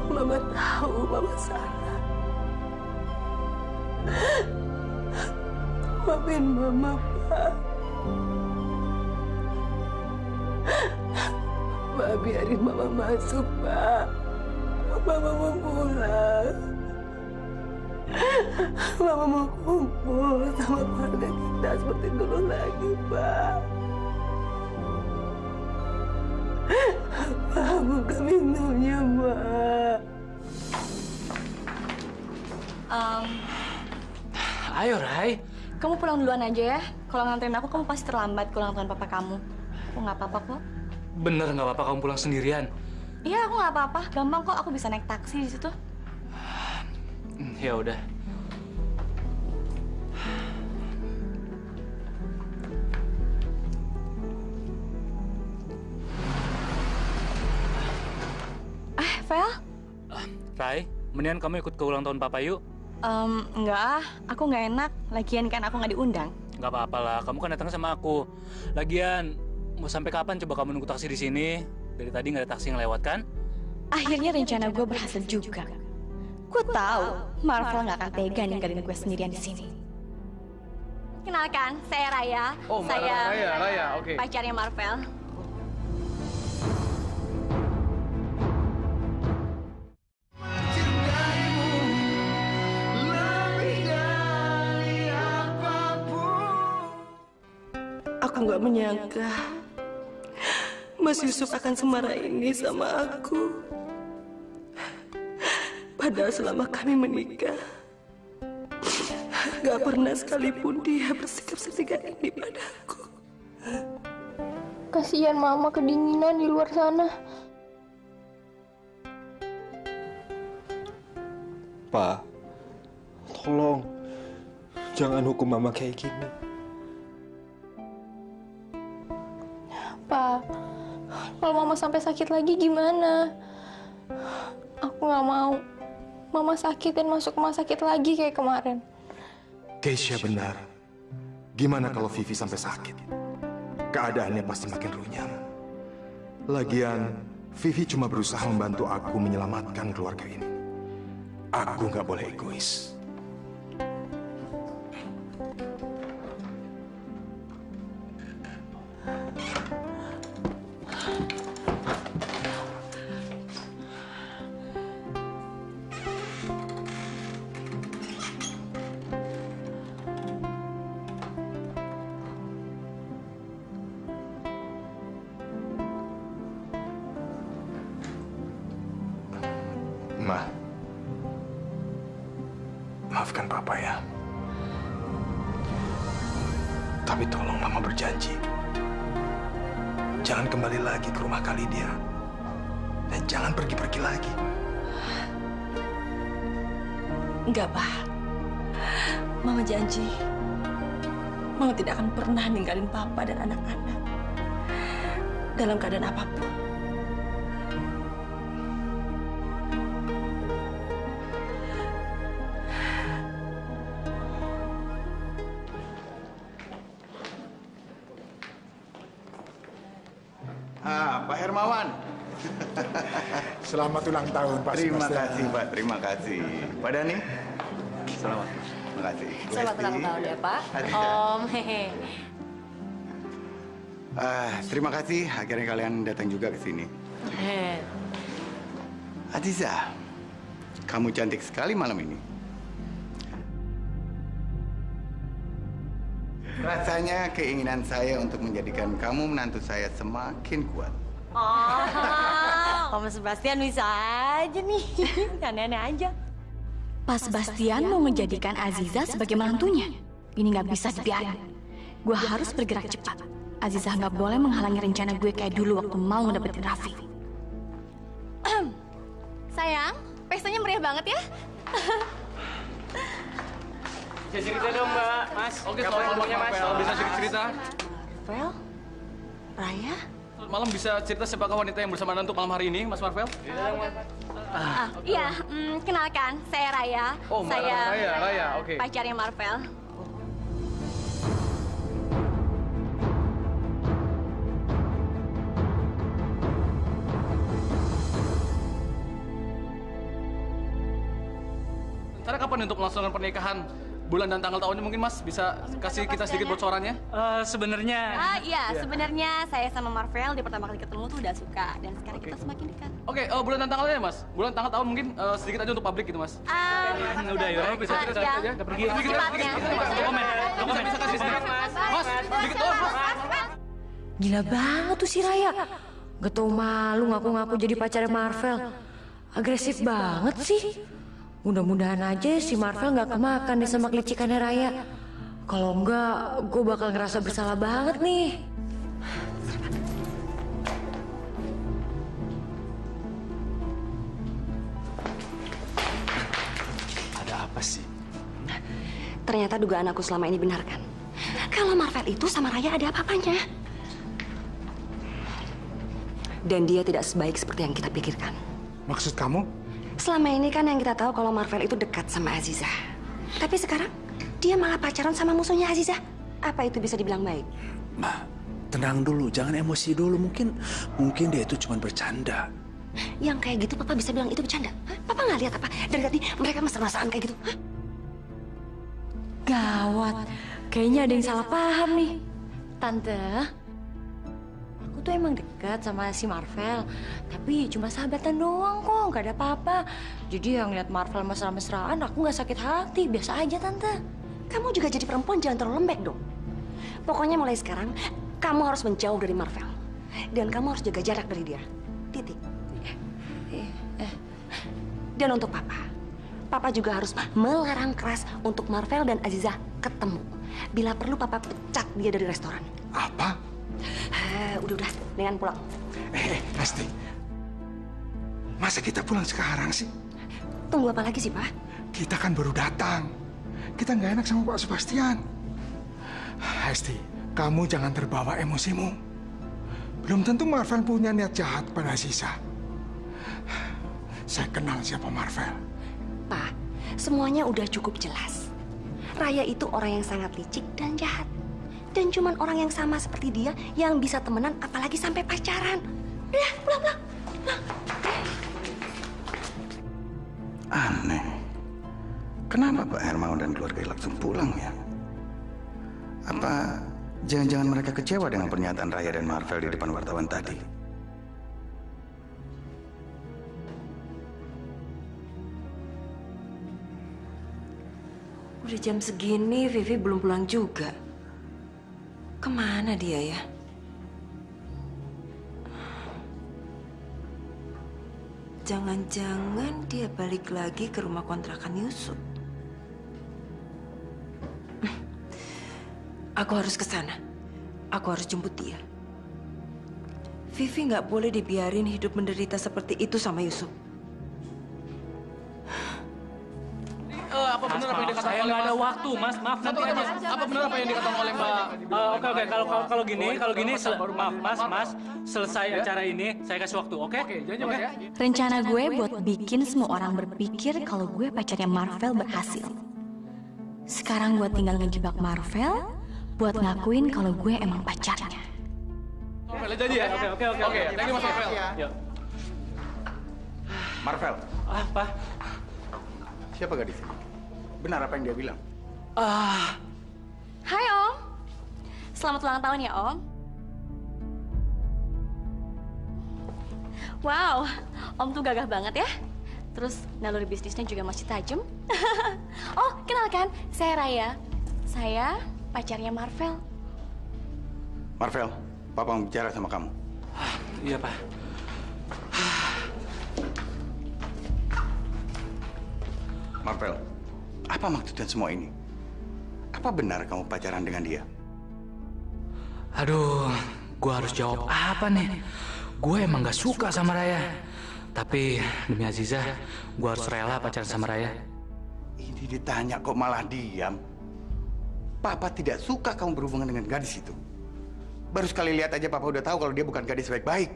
Mama tahu Mama salah. Maafin Mama, Pak. Pak, biarin Mama masuk, Pak. Mama mau pulang. Mama mau kumpul sama keluarga kita seperti dulu lagi, Pak. Pak, buka pintunya, Pak. Um, Ayo, Rai. kamu pulang duluan aja ya. Kalau nganterin aku, kamu pasti terlambat kalau nganterin papa kamu. Aku nggak apa-apa kok. Bener nggak apa-apa kamu pulang sendirian? Iya, aku nggak apa-apa. Gampang kok. Aku bisa naik taksi di situ. Hmm, Ya udah. Eh, Vel? Rai, mendingan kamu ikut ke ulang tahun Papa yuk. Um, enggak ah. Aku nggak enak. Lagian kan aku nggak diundang. Nggak apa-apa lah, kamu kan datang sama aku. Lagian, mau sampai kapan coba kamu nunggu taksi di sini? Dari tadi nggak ada taksi yang lewat kan? Akhirnya rencana gue berhasil juga. Gue tahu Marvel nggak akan tega ninggalin gue sendirian di sini. Kenalkan, saya Raya. Oh, saya Raya, Raya, oke. pacarnya Marvel. Aku nggak menyangka Mas Yusuf akan semarah ini sama aku. Padahal selama kami menikah, gak pernah sekalipun dia bersikap setiga ini padaku. Kasihan Mama kedinginan di luar sana. Pak, tolong. Jangan hukum mama kayak gini. Kalau Mama sampai sakit lagi gimana? Aku nggak mau. Mama sakit dan masuk rumah sakit lagi kayak kemarin. Keisha benar. Gimana kalau Vivi sampai sakit? Keadaannya pasti makin runyam. Lagian, Vivi cuma berusaha membantu aku menyelamatkan keluarga ini. Aku nggak boleh egois. Dalam keadaan apa pun. Ah, Pak Hermawan. Selamat ulang tahun, Pak Terima Sebastian. kasih, Pak. Terima kasih. Pak Dani, selamat. Terima kasih. Selamat ulang tahun ya, Pak. Om, hehe. Ah, terima kasih akhirnya kalian datang juga ke sini. Hehe. Aziza, kamu cantik sekali malam ini. Rasanya keinginan saya untuk menjadikan kamu menantu saya semakin kuat. Oh, Om Sebastian bisa aja nih. Aneh-aneh aja. Pas Bastian mau menjadikan Aziza sebagai menantunya. Ini nggak bisa dibiarin. Gue harus bergerak cepat. Aziza nggak boleh menghalangi rencana gue kayak dulu waktu mau ngedapetin Raffi. Sayang, pestanya meriah banget ya. Bisa cerita dong, Mbak. Mas. Oke, soal ngomongnya, Mas. Kalau bisa cerita, Marvel? Raya? malam bisa cerita siapakah wanita yang bersama Anda untuk malam hari ini, Mas Marvel? Ah, iya, mm, kenalkan, saya Raya. Oh, Mbak saya Raya, Raya, oke. pacarnya Marvel. Rencana kapan untuk melangsungkan pernikahan? Bulan dan tanggal tahunnya mungkin Mas bisa kasih kita sedikit bocorannya? Eh, sebenarnya Ah iya, sebenarnya saya sama Marvel di pertama kali ketemu tuh udah suka dan sekarang kita semakin dekat. Oke, eh, bulan dan tanggalnya Mas. Bulan tanggal tahun mungkin eh, sedikit aja untuk publik gitu Mas. Ah, udah yuk. bisa cerita iya. aja. Kita pergi. Sedikit, Mas. Komen. Bisa bisa kasih sedikit Mas. Mas, sedikit doang Mas. Gila banget tuh si Raya. Gak tau malu ngaku-ngaku jadi pacarnya Marvel. Agresif banget sih. Mudah-mudahan aja si Marvel gak kemakan deh sama kelicikannya Raya. Kalau enggak, gue bakal ngerasa bersalah banget nih. Ada apa sih? Ternyata dugaan aku selama ini benar kan? Kalau Marvel itu sama Raya ada apa-apanya. Dan dia tidak sebaik seperti yang kita pikirkan. Maksud kamu? Selama ini kan yang kita tahu kalau Marvel itu dekat sama Aziza. Tapi sekarang dia malah pacaran sama musuhnya Aziza. Apa itu bisa dibilang baik? Ma, tenang dulu, jangan emosi dulu. Mungkin mungkin dia itu cuma bercanda. Yang kayak gitu papa bisa bilang itu bercanda? Hah? Papa nggak lihat apa? Dari tadi mereka mesra-mesraan kayak gitu. Hah? Gawat. Kayaknya ada yang salah paham nih. Tante, tuh emang dekat sama si Marvel. Tapi cuma sahabatan doang kok, nggak ada apa-apa. Jadi yang lihat Marvel mesra-mesraan, aku nggak sakit hati. Biasa aja, Tante. Kamu juga jadi perempuan jangan terlalu lembek dong. Pokoknya mulai sekarang kamu harus menjauh dari Marvel. Dan kamu harus jaga jarak dari dia. Titik. Dan untuk papa, papa juga harus melarang keras untuk Marvel dan Aziza ketemu. Bila perlu papa pecat dia dari restoran. Apa? Eh, udah-udah, dengan pulang. Eh, Asti. Masa kita pulang sekarang sih? Tunggu apa lagi sih, Pak? Kita kan baru datang. Kita nggak enak sama Pak Sebastian. Esti, kamu jangan terbawa emosimu. Belum tentu Marvel punya niat jahat pada Aziza. Saya kenal siapa Marvel. Pak, semuanya udah cukup jelas. Raya itu orang yang sangat licik dan jahat. Dan cuman orang yang sama seperti dia yang bisa temenan apalagi sampai pacaran. Udah, pulang, pulang. Aneh. Kenapa Pak Hermawan dan keluarga langsung pulang ya? Apa jangan-jangan mereka kecewa dengan pernyataan Raya dan Marvel di depan wartawan tadi? Udah jam segini, Vivi belum pulang juga. Ke mana dia ya? Jangan-jangan dia balik lagi ke rumah kontrakan Yusuf. Aku harus ke sana. Aku harus jemput dia. Vivi nggak boleh dibiarin hidup menderita seperti itu sama Yusuf. Eh, apa benar apa yang dikatakan saya oleh nggak ada Mas? waktu, Mas. Maaf nanti aja. Mas. Apa benar apa yang dikatakan oleh Mbak? Eh, Oke oke kalau kalau kalau gini kalau gini maaf Mas Mas selesai Ya. acara ini saya kasih waktu oke? Oke, janji Mas ya. Rencana gue buat bikin semua orang berpikir kalau gue pacarnya Marvel berhasil. Sekarang gue tinggal ngejebak Marvel buat ngakuin kalau gue emang pacarnya. Marvel, jadi ya? Oke oke oke. Oke, thank you Mas Marvel. Yuk. Marvel, Ah, Pak. siapa gadis ini? Benar apa yang dia bilang? Ah, Hai Om, selamat ulang tahun ya Om. Wow, Om tuh gagah banget ya. Terus naluri bisnisnya juga masih tajam. oh, kenalkan, saya Raya. Saya pacarnya Marvel. Marvel, Papa mau bicara sama kamu. Iya, Pak. Marvel, apa maksudnya semua ini? Apa benar kamu pacaran dengan dia? Aduh, gua harus jawab apa nih? Gue emang gak suka sama Raya. Tapi demi Aziza, gua harus rela pacaran sama Raya. Ini ditanya kok malah diam. Papa tidak suka kamu berhubungan dengan gadis itu. Baru sekali lihat aja Papa udah tahu kalau dia bukan gadis baik-baik.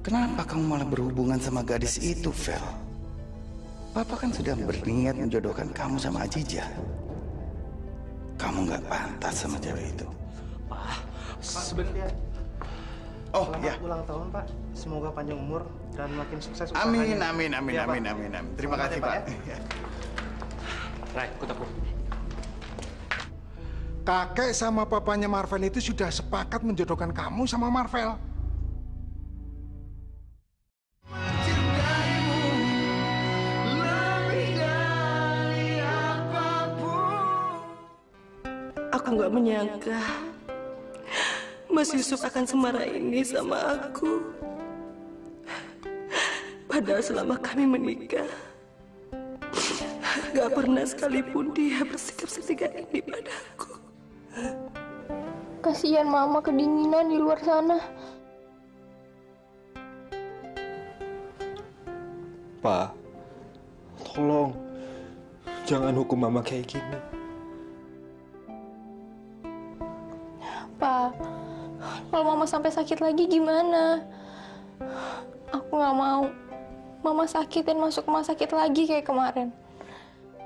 Kenapa kamu malah berhubungan sama gadis itu, Vel? Papa kan sudah berniat menjodohkan kamu sama Aziza. Kamu nggak pantas sama cewek itu. Sebenarnya. Oh, Selamat ya. ulang tahun, Pak. Semoga panjang umur dan makin sukses Amin, amin, amin, Pak. amin, amin, amin. Terima Selamat kasih, ya, Pak. ya. Rai, ikut aku. Kakek sama papanya Marvel itu sudah sepakat menjodohkan kamu sama Marvel. Aku nggak menyangka Mas Yusuf akan semarah ini sama aku. Padahal selama kami menikah, gak pernah sekalipun dia bersikap setiga ini padaku. Kasihan mama kedinginan di luar sana. Pak, tolong jangan hukum mama kayak gini. Pak, kalau mama sampai sakit lagi gimana? Aku nggak mau. Mama sakit dan masuk rumah sakit lagi kayak kemarin.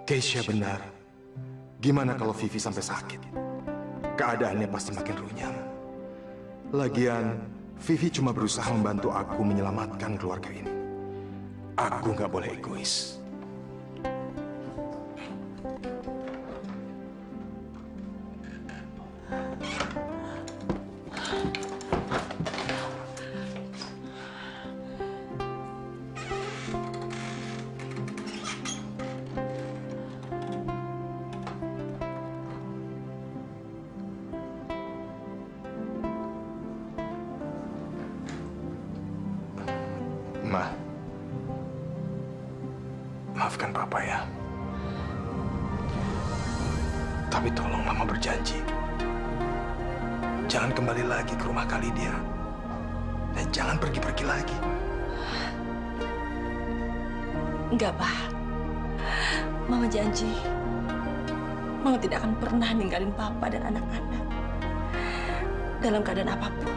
Keisha benar. Gimana kalau Vivi sampai sakit? Keadaannya pasti makin runyam. Lagian, Vivi cuma berusaha membantu aku menyelamatkan keluarga ini. Aku nggak boleh egois. Dalam keadaan apa pun.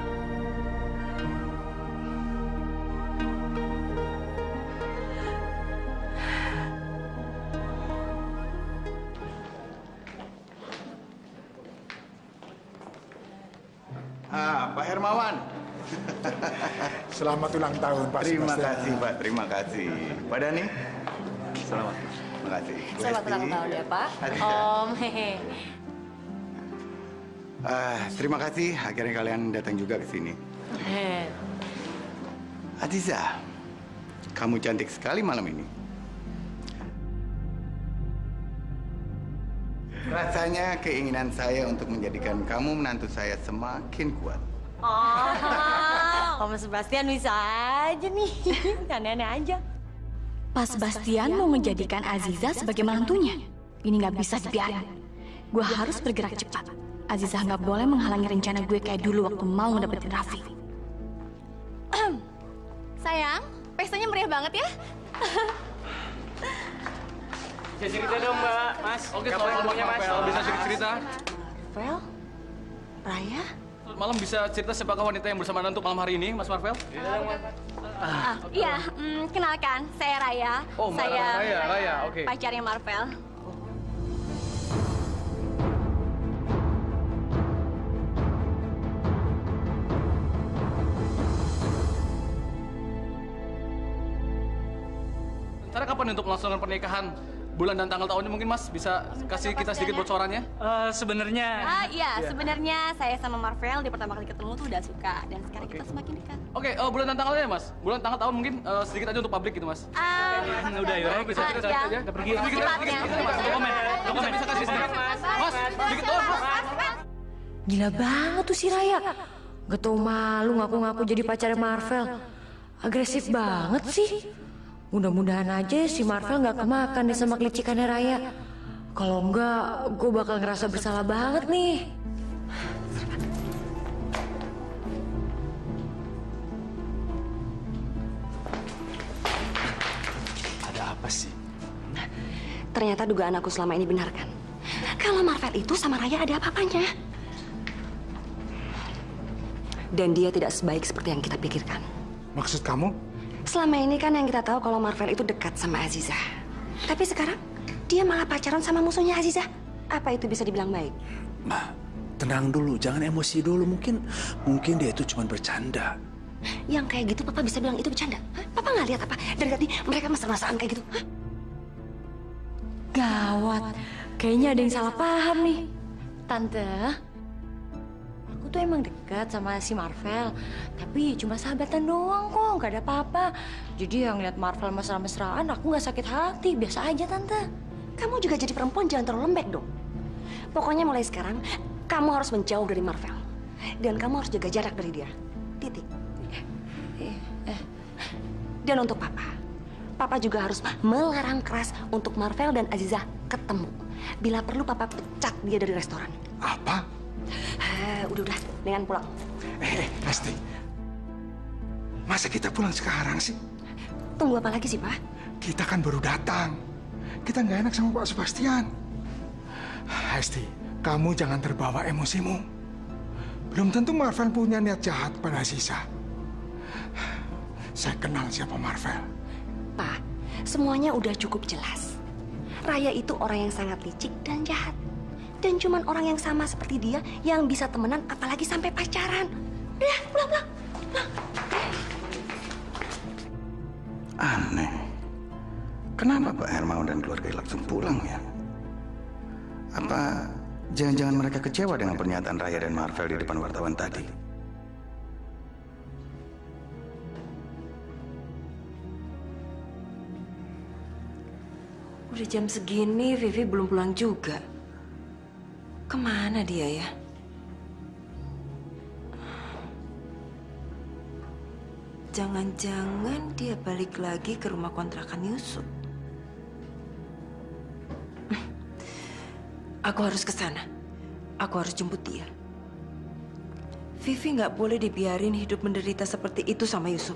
Ah, Pak Hermawan. Selamat ulang tahun, Pak Terima Sebastian. kasih, Pak. Terima kasih. Pak Dani. Selamat. Terima kasih. Selamat ulang tahun ya Pak. Aziza. Om, hehe. Ah, terima kasih akhirnya kalian datang juga ke sini. Hehe. Aziza, kamu cantik sekali malam ini. Rasanya keinginan saya untuk menjadikan kamu menantu saya semakin kuat. Oh, Om Sebastian bisa aja nih. Aneh-aneh aja. Pak Sebastian mau menjadikan Aziza sebagai menantunya. Ini nggak bisa dibiarin. Gue harus bergerak cepat. Aziza nggak boleh menghalangi rencana gue kayak dulu waktu mau ngedapetin Raffi. Sayang, pestanya meriah banget ya. Bisa cerita dong, Mbak. Mas. Oke, soal semuanya, Mas. Bisa sedikit cerita. Vel? Raya? Malam bisa cerita siapakah wanita yang bersama Anda untuk malam hari ini, Mas Marvel? Ah, iya, mm, kenalkan, saya Raya. Oh, Mbak saya Raya, Raya, oke. pacarnya Marvel. Kapan untuk melangsungkan pernikahan? bulan dan tanggal tahunnya mungkin Mas bisa kasih kita sedikit bocorannya? Eh, sebenarnya Ah iya, Iya. sebenarnya saya sama Marvel di pertama kali ketemu tuh udah suka dan sekarang kita semakin dekat. Oke, eh, bulan dan tanggalnya Mas. Bulan tanggal tahun mungkin eh, sedikit aja untuk publik gitu Mas. Ah, udah yuk. bisa ah, kita iya. aja. Kita pergi. Mas. Komen. Bisa bisa kasih sedikit. Mas, sedikit doang. Mas. Gila banget tuh si Raya. Gak tau malu ngaku-ngaku jadi pacarnya Marvel. Agresif banget sih. Mudah-mudahan aja si Marvel gak kemakan deh sama kelicikannya Raya. Kalau enggak, gue bakal ngerasa bersalah banget nih. Ada apa sih? Ternyata dugaan aku selama ini benar kan? Kalau Marvel itu sama Raya ada apa-apanya. Dan dia tidak sebaik seperti yang kita pikirkan. Maksud kamu? Selama ini kan yang kita tahu kalau Marvel itu dekat sama Aziza. Tapi sekarang dia malah pacaran sama musuhnya Aziza. Apa itu bisa dibilang baik? Ma, tenang dulu, jangan emosi dulu. Mungkin mungkin dia itu cuma bercanda. Yang kayak gitu papa bisa bilang itu bercanda. Hah? Papa nggak lihat apa? Dari tadi mereka mesra-mesraan kayak gitu. Hah? Gawat. Kayaknya ada yang salah paham nih. Tante, tuh emang dekat sama si Marvel, tapi cuma sahabatan doang kok, gak ada apa-apa. Jadi yang lihat Marvel mesra-mesraan, aku nggak sakit hati, biasa aja tante. Kamu juga jadi perempuan jangan terlalu lembek dong. Pokoknya mulai sekarang kamu harus menjauh dari Marvel dan kamu harus jaga jarak dari dia. Titik. Dan untuk papa, papa juga harus melarang keras untuk Marvel dan Aziza ketemu. Bila perlu papa pecat dia dari restoran. Apa? Eh, udah udah, dengan pulang. Eh, Esti. Masa kita pulang sekarang sih? Tunggu apa lagi sih, Pak? Kita kan baru datang. Kita nggak enak sama Pak Sebastian. Esti, kamu jangan terbawa emosimu. Belum tentu Marvel punya niat jahat pada Sisa. Saya kenal siapa Marvel. Pak, semuanya udah cukup jelas. Raya itu orang yang sangat licik dan jahat. Dan cuman orang yang sama seperti dia yang bisa temenan apalagi sampai pacaran. Udah, pulang, pulang. Aneh. Kenapa Pak Hermawan dan keluarga langsung pulang ya? Apa jangan-jangan mereka kecewa dengan pernyataan Raya dan Marvel di depan wartawan tadi? Udah jam segini, Vivi belum pulang juga. Ke mana dia ya? Jangan-jangan dia balik lagi ke rumah kontrakan Yusuf. Aku harus ke sana. Aku harus jemput dia. Vivi nggak boleh dibiarin hidup menderita seperti itu sama Yusuf.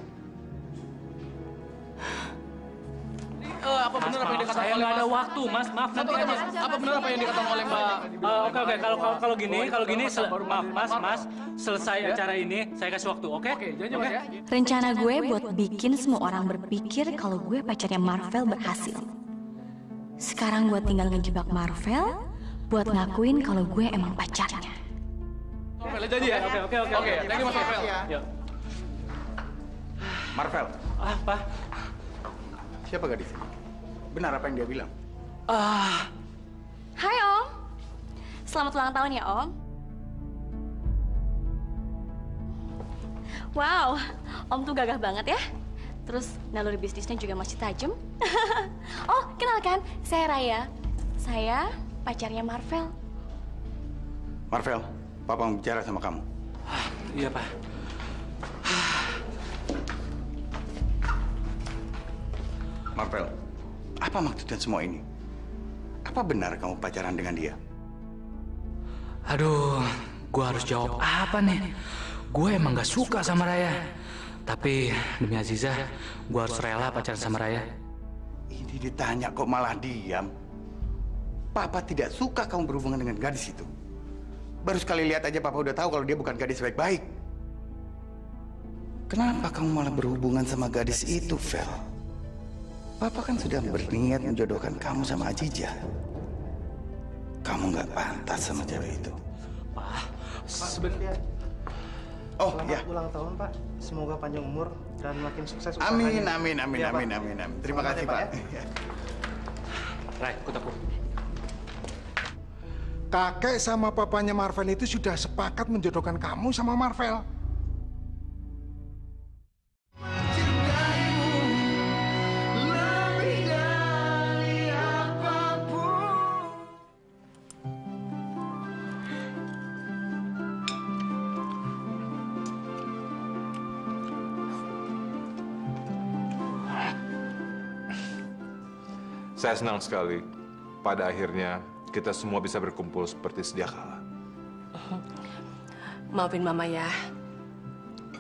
Eh, apa benar apa yang dikatakan saya oleh nggak ada waktu, Mas. Maaf, nanti aja. Apa benar apa yang dikatakan oleh Mbak? Eh, Oke, oke. Kalau kalau kalau gini, kalau gini, maaf, Mas. Mas. Selesai Ya. acara ini, saya kasih waktu, oke? Oke, ya. Rencana gue buat bikin semua orang berpikir kalau gue pacarnya Marvel berhasil. Sekarang gue tinggal ngejebak Marvel buat ngakuin kalau gue emang pacarnya. Marvel, jadi ya? Oke, oke, oke. Oke, thank you Mas Marvel. Yuk. Marvel. Ah, Pak. Siapa gadis ini? Benar apa yang dia bilang? Ah, Hai Om, selamat ulang tahun ya Om. Wow, Om tuh gagah banget ya. Terus naluri bisnisnya juga masih tajam. oh, kenalkan, saya Raya. Saya pacarnya Marvel. Marvel, Papa mau bicara sama kamu. Iya, Pak. Marvel, apa maksudnya semua ini? Apa benar kamu pacaran dengan dia? Aduh, gue harus jawab apa nih? Gue emang gak suka sama Raya. Tapi demi Aziza, gue harus rela pacaran sama Raya. Ini ditanya kok malah diam. Papa tidak suka kamu berhubungan dengan gadis itu. Baru sekali lihat aja Papa udah tahu kalau dia bukan gadis baik-baik. Kenapa kamu malah berhubungan sama gadis itu, Vel? Papa kan sudah berniat menjodohkan kamu sama Ajija. Kamu nggak pantas sama cewek itu. Pak, sebenarnya. Oh, Selamat ya. ulang tahun, Pak. Semoga panjang umur dan makin sukses Amin, amin, amin, Pak. amin, amin, amin. Terima Selamat kasih, ya, Pak. ya. Rai, ikut aku. Kakek sama papanya Marvel itu sudah sepakat menjodohkan kamu sama Marvel. Saya senang sekali. Pada akhirnya kita semua bisa berkumpul seperti sedia kala. Maafin Mama ya,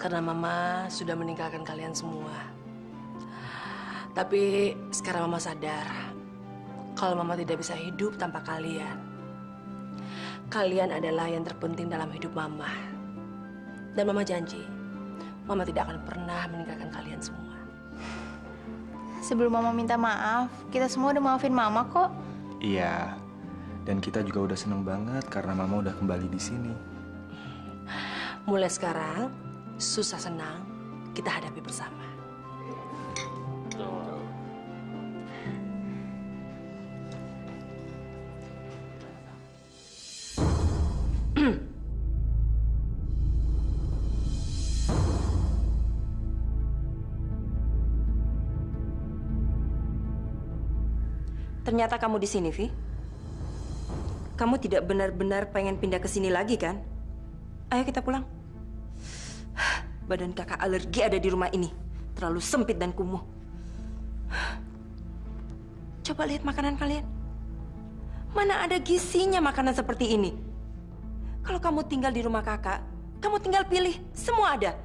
karena Mama sudah meninggalkan kalian semua. Tapi sekarang Mama sadar, kalau Mama tidak bisa hidup tanpa kalian. Kalian adalah yang terpenting dalam hidup Mama. Dan Mama janji, Mama tidak akan pernah meninggalkan kalian semua. Sebelum Mama minta maaf, kita semua udah maafin Mama kok. Iya. Dan kita juga udah seneng banget karena Mama udah kembali di sini. Mulai sekarang, susah senang kita hadapi bersama. Ternyata kamu di sini, Vi. Kamu tidak benar-benar pengen pindah ke sini lagi, kan? Ayo kita pulang. Badan kakak alergi ada di rumah ini. Terlalu sempit dan kumuh. Coba lihat makanan kalian. Mana ada gizinya makanan seperti ini? Kalau kamu tinggal di rumah kakak, kamu tinggal pilih. Semua ada.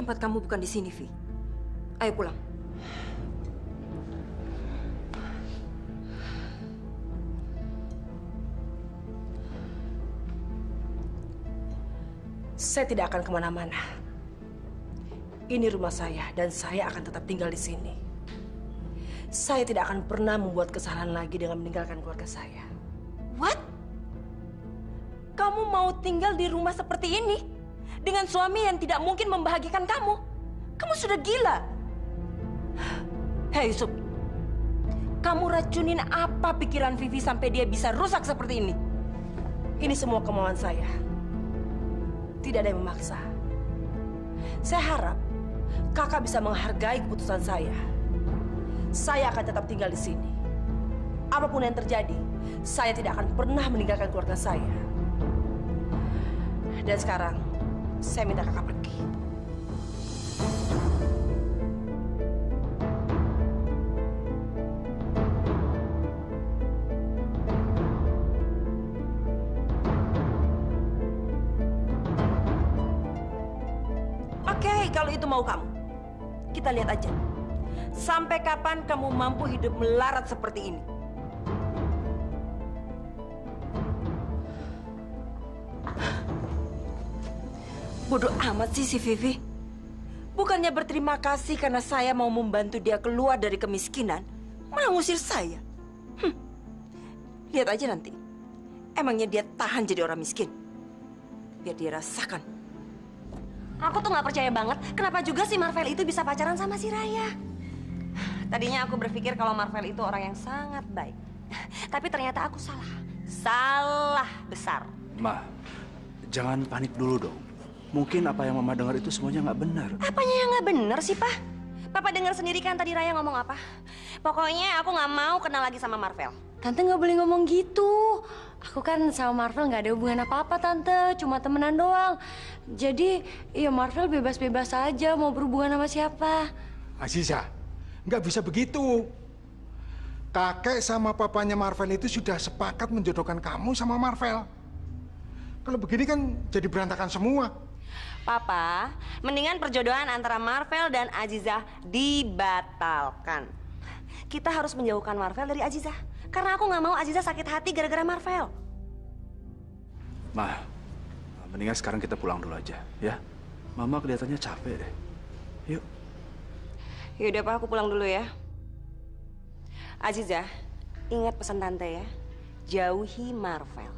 Tempat kamu bukan di sini, Vi. Ayo pulang. Saya tidak akan ke mana-mana. Ini rumah saya dan saya akan tetap tinggal di sini. Saya tidak akan pernah membuat kesalahan lagi dengan meninggalkan keluarga saya. What? Kamu mau tinggal di rumah seperti ini? Dengan suami yang tidak mungkin membahagiakan kamu? Kamu sudah gila. Hei Yusuf, kamu racunin apa pikiran Vivi sampai dia bisa rusak seperti ini? Ini semua kemauan saya. Tidak ada yang memaksa. Saya harap kakak bisa menghargai keputusan saya. Saya akan tetap tinggal di sini. Apa pun yang terjadi, saya tidak akan pernah meninggalkan keluarga saya. Dan sekarang, saya minta kakak pergi. Kita lihat aja. Sampai kapan kamu mampu hidup melarat seperti ini? Bodoh amat sih si Vivi. Bukannya berterima kasih karena saya mau membantu dia keluar dari kemiskinan, malah ngusir saya. Hm. Lihat aja nanti. Emangnya dia tahan jadi orang miskin? Biar dia rasakan. Aku tuh nggak percaya banget kenapa juga si Marvel itu bisa pacaran sama si Raya. Tadinya aku berpikir kalau Marvel itu orang yang sangat baik. Tapi ternyata aku salah. Salah besar. Ma, jangan panik dulu dong. Mungkin apa yang Mama dengar itu semuanya nggak benar. Apanya yang nggak bener sih, Pak? Papa dengar sendiri kan tadi Raya ngomong apa? Pokoknya aku nggak mau kenal lagi sama Marvel. Tante nggak boleh ngomong gitu. Aku kan sama Marvel nggak ada hubungan apa-apa, Tante. Cuma temenan doang. Jadi, ya Marvel bebas-bebas aja mau berhubungan sama siapa. Aziza, nggak bisa begitu. Kakek sama papanya Marvel itu sudah sepakat menjodohkan kamu sama Marvel. Kalau begini kan jadi berantakan semua. Papa, mendingan perjodohan antara Marvel dan Aziza dibatalkan. Kita harus menjauhkan Marvel dari Aziza. Karena aku nggak mau Aziza sakit hati gara-gara Marvel. Ma, mendingan sekarang kita pulang dulu aja, ya. Mama kelihatannya capek deh. Yuk. Yaudah Pak, aku pulang dulu ya. Aziza, ingat pesan Tante ya. Jauhi Marvel.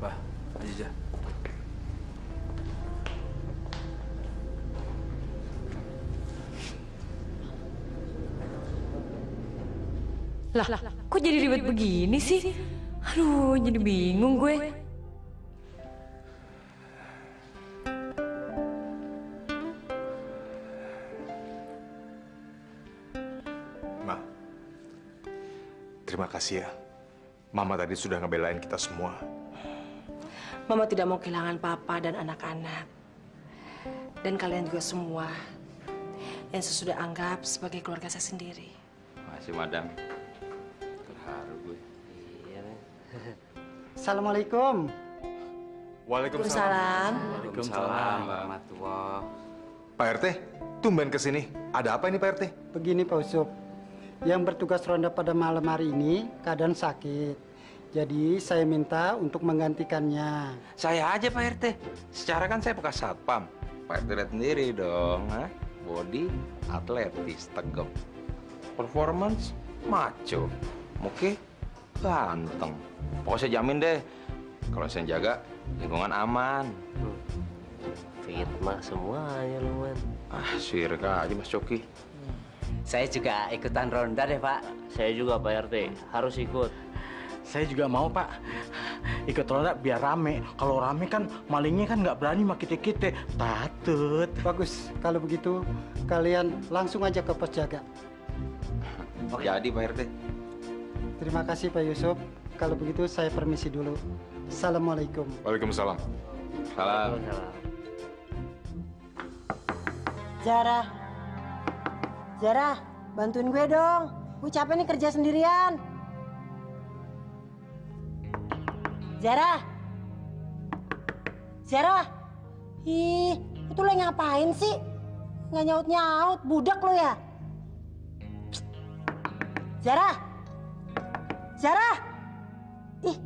Apa? Aziza. Lah, kok jadi ribet begini sih? Aduh, jadi bingung gue. Ma, terima kasih ya. Mama tadi sudah ngebelain kita semua. Mama tidak mau kehilangan papa dan anak-anak. Dan kalian juga semua yang saya sudah anggap sebagai keluarga saya sendiri. Masih madam. Assalamualaikum. Waalaikumsalam. Waalaikumsalam. warahmatullah. Pak RT, tumben ke sini. Ada apa ini Pak RT? Begini Pak Usup, yang bertugas ronda pada malam hari ini keadaan sakit. Jadi saya minta untuk menggantikannya. Saya aja Pak RT. Secara kan saya bekas satpam. Pak RT lihat sendiri dong. Ha? Body atletis, tegap. Performance maco. Muke ganteng. Pokoknya saya jamin deh. Kalau saya jaga, lingkungan aman. Fitnah semuanya lu, Man. Ah, sirik aja Mas Coki. Saya juga ikutan ronda deh, Pak. Saya juga Pak RT, harus ikut. Saya juga mau Pak. Ikut ronda biar rame. Kalau rame kan malingnya kan nggak berani sama kita-kita. Takut. Bagus. Kalau begitu kalian langsung aja ke pos jaga. Jadi Pak RT. Terima kasih Pak Yusuf. Kalau begitu saya permisi dulu. Assalamualaikum. Waalaikumsalam. Salam. Zara. Zara, bantuin gue dong. Gue capek nih kerja sendirian. Zara. Zara. Ih, itu lo ngapain sih? Nggak nyaut-nyaut, budak lo ya? Zara. Zara. Ih,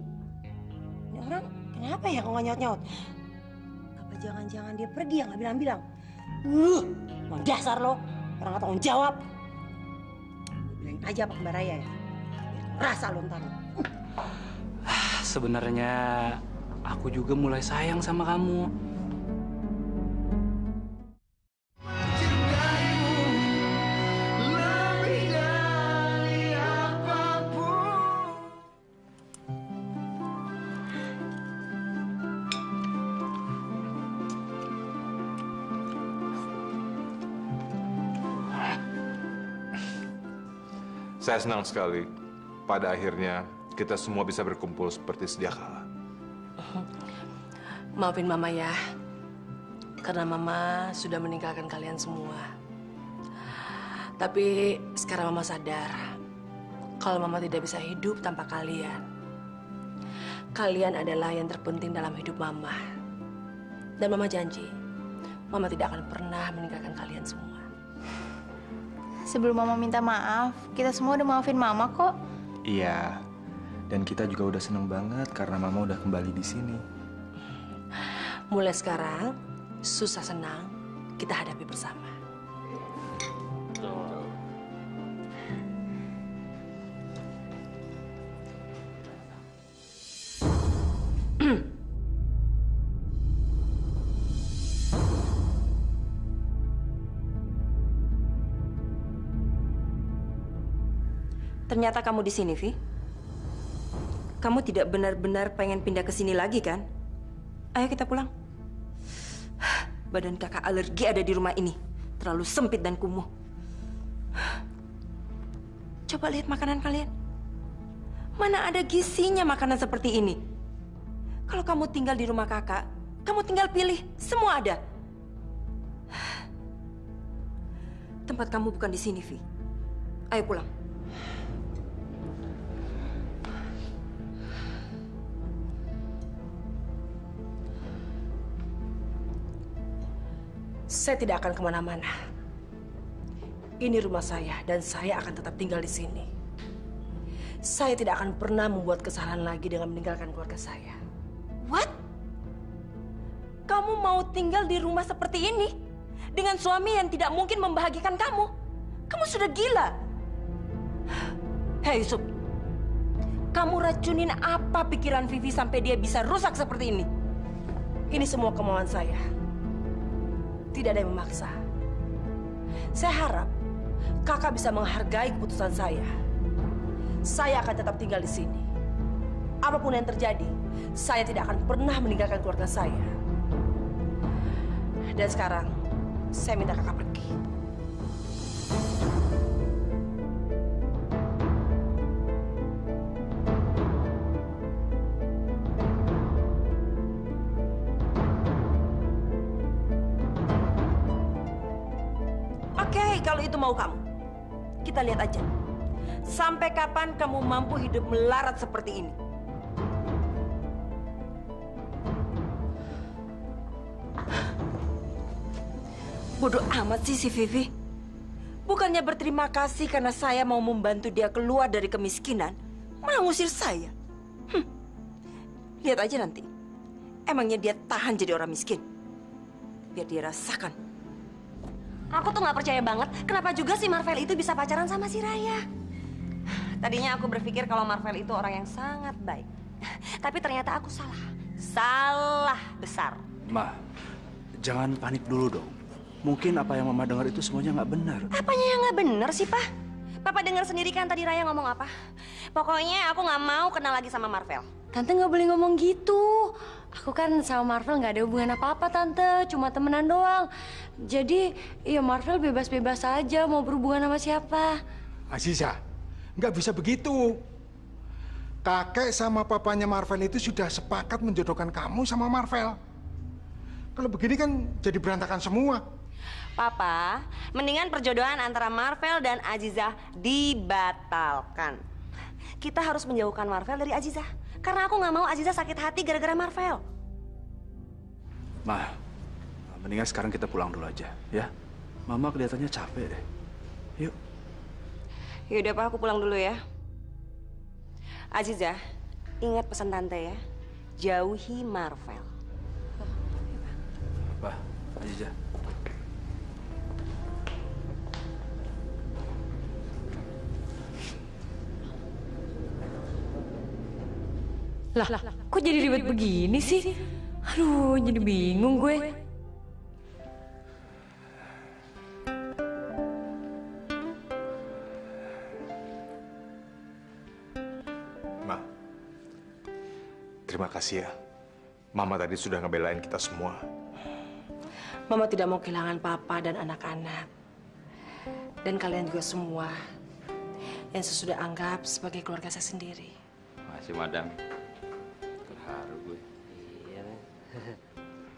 ini orang kenapa ya kok nggak nyaut-nyaut? Apa jangan-jangan dia pergi ya nggak bilang-bilang? Uh, mau dasar lo, orang nggak tanggung jawab. Bilangin aja apa ke Mbak Raya ya. Biar Rasa lo ntar. Sebenarnya aku juga mulai sayang sama kamu. Saya senang sekali. Pada akhirnya kita semua bisa berkumpul seperti sedia kala. Maafin Mama ya. Karena Mama sudah meninggalkan kalian semua. Tapi sekarang Mama sadar kalau Mama tidak bisa hidup tanpa kalian. Kalian adalah yang terpenting dalam hidup Mama. Dan Mama janji, Mama tidak akan pernah meninggalkan kalian semua. Sebelum Mama minta maaf, kita semua udah maafin Mama kok. Iya. Dan kita juga udah seneng banget karena Mama udah kembali di sini. Mulai sekarang, susah senang kita hadapi bersama. Ternyata kamu di sini, Vi. Kamu tidak benar-benar pengen pindah ke sini lagi, kan? Ayo kita pulang. Badan kakak alergi ada di rumah ini. Terlalu sempit dan kumuh. Coba lihat makanan kalian. Mana ada gizinya makanan seperti ini? Kalau kamu tinggal di rumah kakak, kamu tinggal pilih. Semua ada. Tempat kamu bukan di sini, Vi. Ayo pulang. Saya tidak akan ke mana-mana. Ini rumah saya dan saya akan tetap tinggal di sini. Saya tidak akan pernah membuat kesalahan lagi dengan meninggalkan keluarga saya. What? Kamu mau tinggal di rumah seperti ini? Dengan suami yang tidak mungkin membahagiakan kamu? Kamu sudah gila. Hei Yusuf, kamu racunin apa pikiran Vivi sampai dia bisa rusak seperti ini? Ini semua kemauan saya. Tidak ada yang memaksa. Saya harap kakak bisa menghargai keputusan saya. saya akan tetap tinggal di sini. Apa pun yang terjadi, saya tidak akan pernah meninggalkan keluarga saya. Dan sekarang, saya minta kakak pergi. Kalau itu mau kamu. Kita lihat aja. Sampai kapan kamu mampu hidup melarat seperti ini? Bodoh amat sih si Vivi. Bukannya berterima kasih karena saya mau membantu dia keluar dari kemiskinan, malah ngusir saya. Hm. Lihat aja nanti. Emangnya dia tahan jadi orang miskin? Biar dia rasakan. Aku tuh nggak percaya banget kenapa juga si Marvel itu bisa pacaran sama si Raya. Tadinya aku berpikir kalau Marvel itu orang yang sangat baik. Tapi ternyata aku salah. Salah besar. Ma, jangan panik dulu dong. Mungkin apa yang Mama dengar itu semuanya nggak benar. Apanya yang nggak bener sih, Pak? Papa dengar sendiri kan tadi Raya ngomong apa? Pokoknya aku nggak mau kenal lagi sama Marvel. Tante nggak boleh ngomong gitu. Aku kan sama Marvel nggak ada hubungan apa-apa, Tante. Cuma temenan doang. Jadi, ya Marvel bebas-bebas aja mau berhubungan sama siapa. Aziza, nggak bisa begitu. Kakek sama papanya Marvel itu sudah sepakat menjodohkan kamu sama Marvel. Kalau begini kan jadi berantakan semua. Papa, mendingan perjodohan antara Marvel dan Aziza dibatalkan. Kita harus menjauhkan Marvel dari Aziza. Karena aku nggak mau Aziza sakit hati gara-gara Marvel. Ma, mendingan sekarang kita pulang dulu aja, ya. Mama kelihatannya capek deh. Yuk. Yaudah Pak, aku pulang dulu ya. Aziza, ingat pesan Tante ya. Jauhi Marvel. Pak, Aziza. Lah, kok jadi ribet begini sih? Aduh, jadi bingung gue. Ma, terima kasih ya. Mama tadi sudah ngebelain kita semua. Mama tidak mau kehilangan papa dan anak-anak. Dan kalian juga semua yang sesudah anggap sebagai keluarga saya sendiri. Makasih, Madam.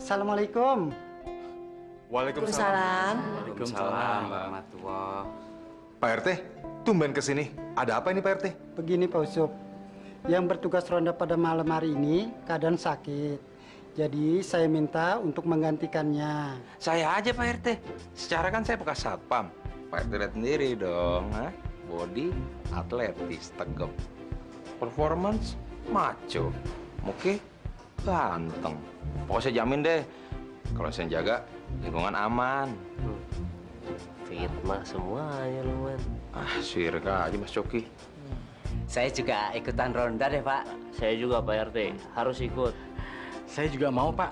Assalamualaikum. Waalaikumsalam. Waalaikumsalam warahmatullah. Pak RT, tumben ke sini. Ada apa ini Pak RT? Begini Pak Usup, yang bertugas ronda pada malam hari ini keadaan sakit. Jadi saya minta untuk menggantikannya. Saya aja Pak RT. Secara kan saya bekas satpam. Pak RT lihat sendiri dong, ha? Body atletis, tegap. Performance macho. Oke, ganteng. Pokoknya saya jamin deh, kalau saya jaga lingkungan aman. Fitnah semuanya lu, Man. Ah, sirik aja Mas Coki. Saya juga ikutan ronda deh, Pak. Saya juga Pak RT, harus ikut. Saya juga mau Pak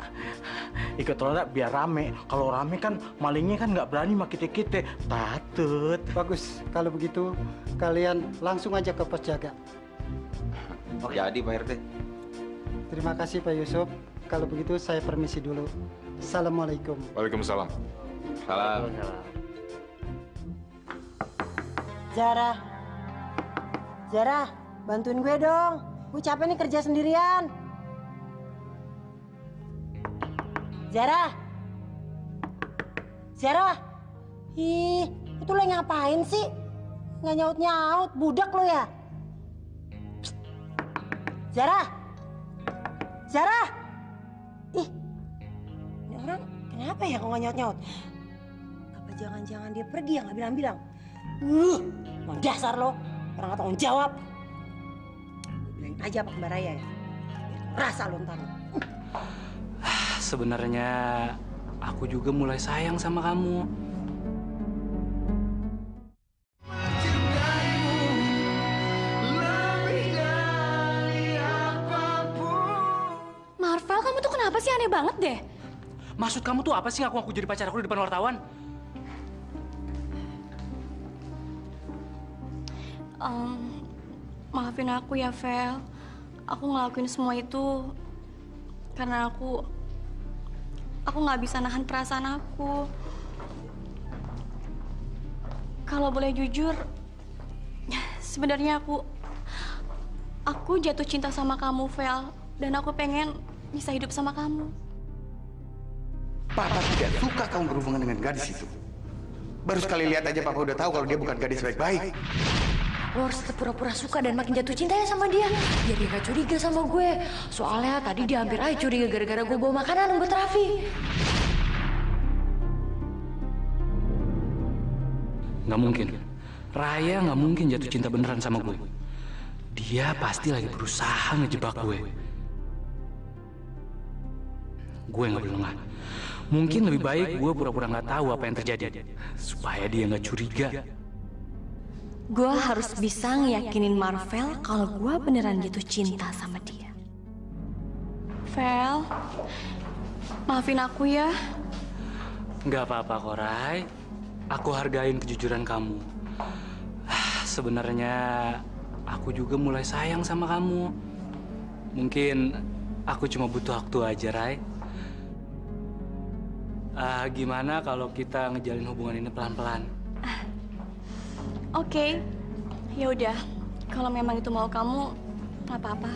ikut ronda biar rame. Kalau rame kan malingnya kan nggak berani sama kita-kita. Tatut. Bagus. Kalau begitu kalian langsung aja ke pos jaga. Jadi Pak RT. Terima kasih Pak Yusuf. Kalau begitu saya permisi dulu. Assalamualaikum. Waalaikumsalam. Salam. Zara. Zara, bantuin gue dong. Gue capek nih kerja sendirian. Zara. Zara. Ih, itu lo ngapain sih? Nggak nyaut-nyaut, budak lo ya? Zara. Zara. Ih, ini orang kenapa ya kok nggak nyaut-nyaut? Apa jangan-jangan dia pergi ya nggak bilang-bilang? Uh, emang dasar lo, orang nggak tanggung jawab. Bilangin aja apa Mbak Raya ya. Rasa lo ntar. Sebenarnya aku juga mulai sayang sama kamu. Kenapa sih aneh banget deh? Maksud kamu tuh apa sih ngaku aku jadi pacar aku di depan wartawan? Em, maafin aku ya, Vel. Aku ngelakuin semua itu karena aku aku nggak bisa nahan perasaan aku. Kalau boleh jujur, sebenarnya aku aku jatuh cinta sama kamu, Vel, dan aku pengen bisa hidup sama kamu. Papa tidak suka kamu berhubungan dengan gadis itu. Baru sekali lihat aja Papa udah tahu kalau dia bukan gadis baik-baik. Lo harus tetap pura-pura suka dan makin jatuh cinta ya sama dia. Biar dia gak curiga sama gue. Soalnya tadi dia hampir aja curiga gara-gara gue bawa makanan buat Raffi. Nggak mungkin. Raya nggak mungkin jatuh cinta beneran sama gue. Dia pasti lagi berusaha ngejebak gue. Gue nggak boleh lengah. Mungkin lebih baik gue pura-pura nggak tahu apa yang terjadi. Supaya dia nggak curiga. Gue harus bisa ngeyakinin Marvel kalau gue beneran jatuh cinta sama dia. Vel, maafin aku ya. Nggak apa-apa kok, Rai. Aku hargain kejujuran kamu. Ah, Sebenarnya aku juga mulai sayang sama kamu. Mungkin aku cuma butuh waktu aja, Rai. Ah, gimana kalau kita ngejalin hubungan ini pelan-pelan? Oke, ya udah. Kalau memang itu mau kamu, nggak apa-apa.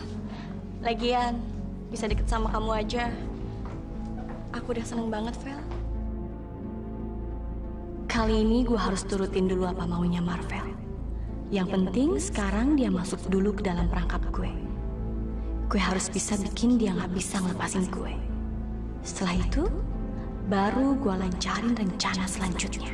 Lagian bisa deket sama kamu aja. Aku udah seneng banget, Vel. Kali ini gue harus turutin dulu apa maunya Marvel. Yang penting sekarang dia masuk dulu ke dalam perangkap gue. Gue harus bisa bikin dia nggak bisa ngelepasin gue. Setelah itu, baru gue lancarin rencana selanjutnya.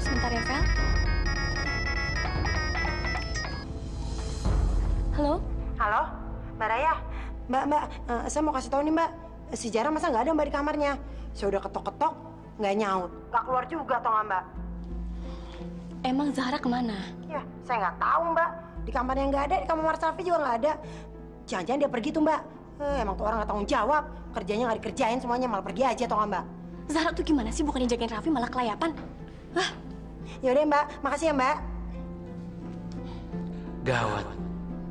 Sebentar ya, Vel. Halo? Halo, Mbak Raya. Mbak, Mbak, eh, saya mau kasih tahu nih Mbak. Si Jara masa nggak ada Mbak di kamarnya? Saya udah ketok-ketok, nggak nyaut. Nggak keluar juga toh nggak Mbak? Emang Zahra ke mana? Ya, saya nggak tahu Mbak. Di kamarnya nggak ada, di kamar Mas Raffi juga nggak ada. Jangan-jangan dia pergi tuh Mbak. Eh, emang tuh orang nggak tanggung jawab. Kerjanya nggak dikerjain semuanya, malah pergi aja toh nggak Mbak? Zahra tuh gimana sih bukannya jagain Raffi malah kelayapan? Yaudah Mbak, makasih ya Mbak. Gawat.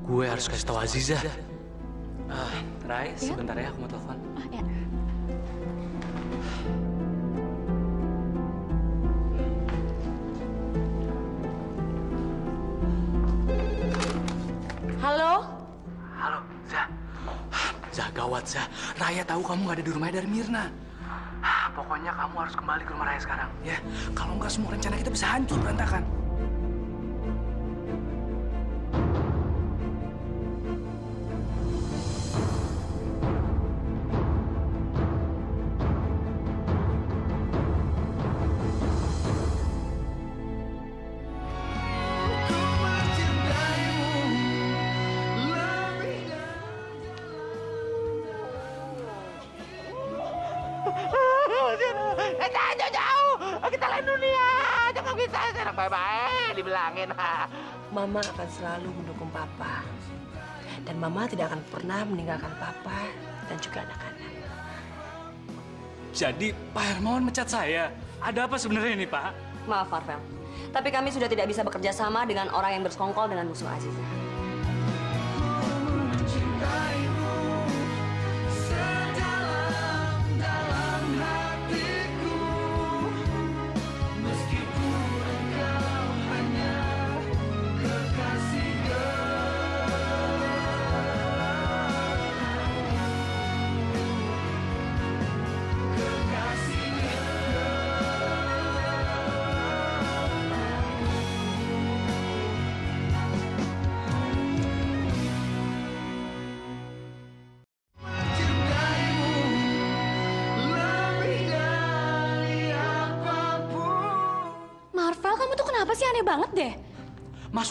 Gue harus kasih tahu Aziza. Ah, Rai, sebentar ya aku mau telepon. Ah, ya. Halo? Halo, Zah. Zah, gawat, Zah. Raya tahu kamu nggak ada di rumahnya dari Mirna. Pokoknya kamu harus kembali ke rumah Raya sekarang, ya. Kalau nggak semua rencana kita bisa hancur berantakan. Mama akan selalu mendukung Papa. Dan Mama tidak akan pernah meninggalkan Papa dan juga anak-anak. Jadi Pak Hermawan mecat saya. Ada apa sebenarnya ini, Pak? Maaf, Marvel. Tapi kami sudah tidak bisa bekerja sama dengan orang yang bersekongkol dengan musuh Aziza.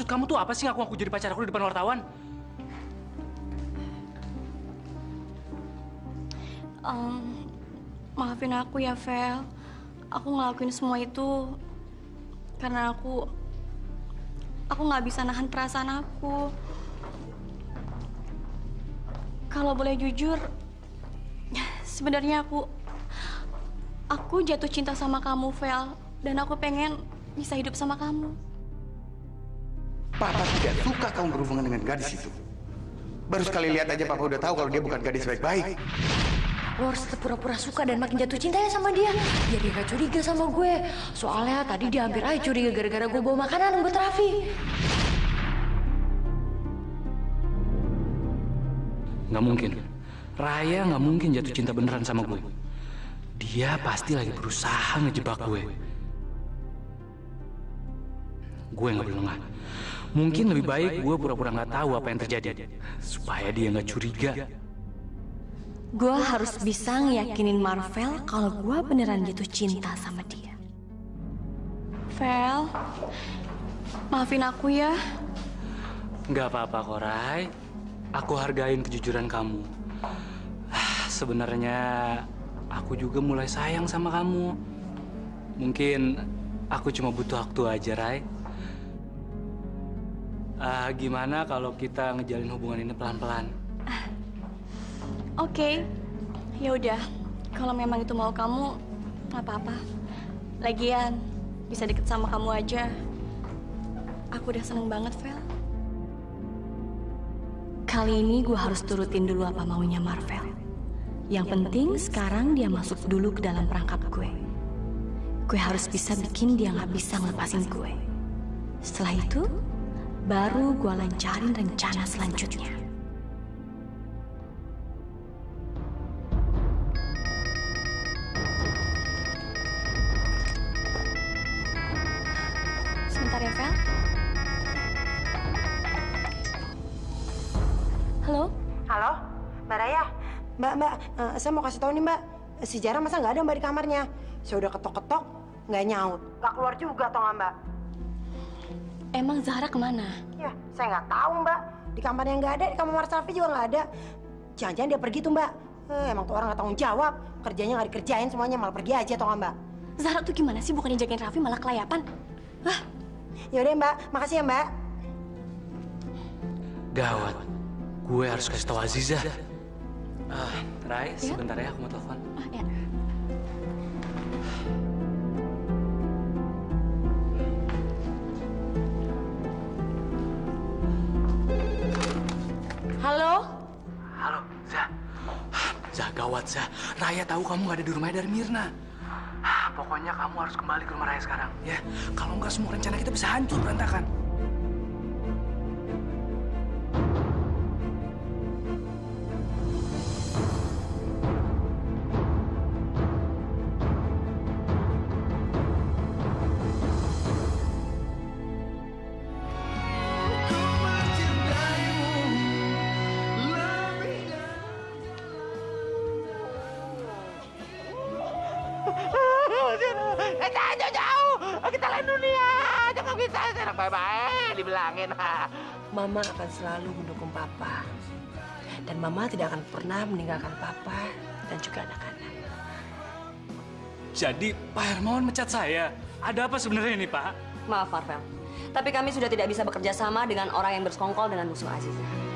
Maksud kamu tuh apa sih ngaku aku jadi pacar aku di depan wartawan? Em, maafin aku ya, Vel. Aku ngelakuin semua itu karena aku aku nggak bisa nahan perasaan aku. Kalau boleh jujur, Sebenarnya aku aku jatuh cinta sama kamu, Vel, dan aku pengen bisa hidup sama kamu. Papa tidak suka kamu berhubungan dengan gadis itu. Baru sekali lihat aja Papa udah tahu kalau dia bukan gadis baik-baik. Lo harus tetap pura-pura suka dan makin jatuh cinta ya sama dia. Biar dia gak curiga sama gue. Soalnya tadi dia hampir aja curiga gara-gara gue bawa makanan buat Raffi. Nggak mungkin. Raya nggak mungkin jatuh cinta beneran sama gue. Dia pasti lagi berusaha ngejebak gue. Gue nggak boleh lengah. Mungkin lebih baik gue pura-pura nggak tahu apa yang terjadi. Supaya dia nggak curiga. Gue harus bisa ngeyakinin Marvel kalau gue beneran jatuh cinta sama dia. Vel, maafin aku ya. Nggak apa-apa kok, Rai. Aku hargain kejujuran kamu. Ah, Sebenarnya aku juga mulai sayang sama kamu. Mungkin aku cuma butuh waktu aja, Rai. Ah, gimana kalau kita ngejalin hubungan ini pelan-pelan? Oke, ya udah. Kalau memang itu mau kamu, nggak apa-apa. Lagian bisa deket sama kamu aja. Aku udah seneng banget, Vel. Kali ini gue harus turutin dulu apa maunya Marvel. Yang penting sekarang dia masuk dulu ke dalam perangkap gue. Gue harus bisa bikin dia nggak bisa ngelepasin gue. Setelah itu, baru gue lancarin rencana selanjutnya. Sebentar ya, Vel. Halo? Halo, Mbak Raya. Mbak, Mbak, eh, saya mau kasih tahu nih Mbak. Si Jara masa nggak ada Mbak di kamarnya? Saya udah ketok-ketok, nggak nyaut. Nggak keluar juga toh nggak Mbak? Emang Zahra ke mana? Ya, saya nggak tahu Mbak. Di kamarnya nggak ada, di kamar Mas Raffi juga nggak ada. Jangan-jangan dia pergi tuh Mbak. Eh, emang tuh orang nggak tanggung jawab. Kerjanya nggak dikerjain semuanya, malah pergi aja toh nggak Mbak? Zahra tuh gimana sih bukannya jagain Raffi malah kelayapan? Yaudah Mbak, makasih ya Mbak. Gawat. Gue harus kasih tahu Aziza. Ah, Rai, sebentar ya aku mau telepon. Ah, ya. Halo? Halo, Zah. Zah, gawat, Zah. Raya tahu kamu nggak ada di rumahnya dari Mirna. Pokoknya kamu harus kembali ke rumah Raya sekarang, ya. Kalau nggak semua rencana kita bisa hancur berantakan. Akan selalu mendukung Papa. Dan Mama tidak akan pernah meninggalkan Papa dan juga anak-anak. Jadi Pak Hermawan mecat saya. Ada apa sebenarnya ini, Pak? Maaf, Marvel. Tapi kami sudah tidak bisa bekerja sama dengan orang yang bersekongkol dengan musuh Aziza.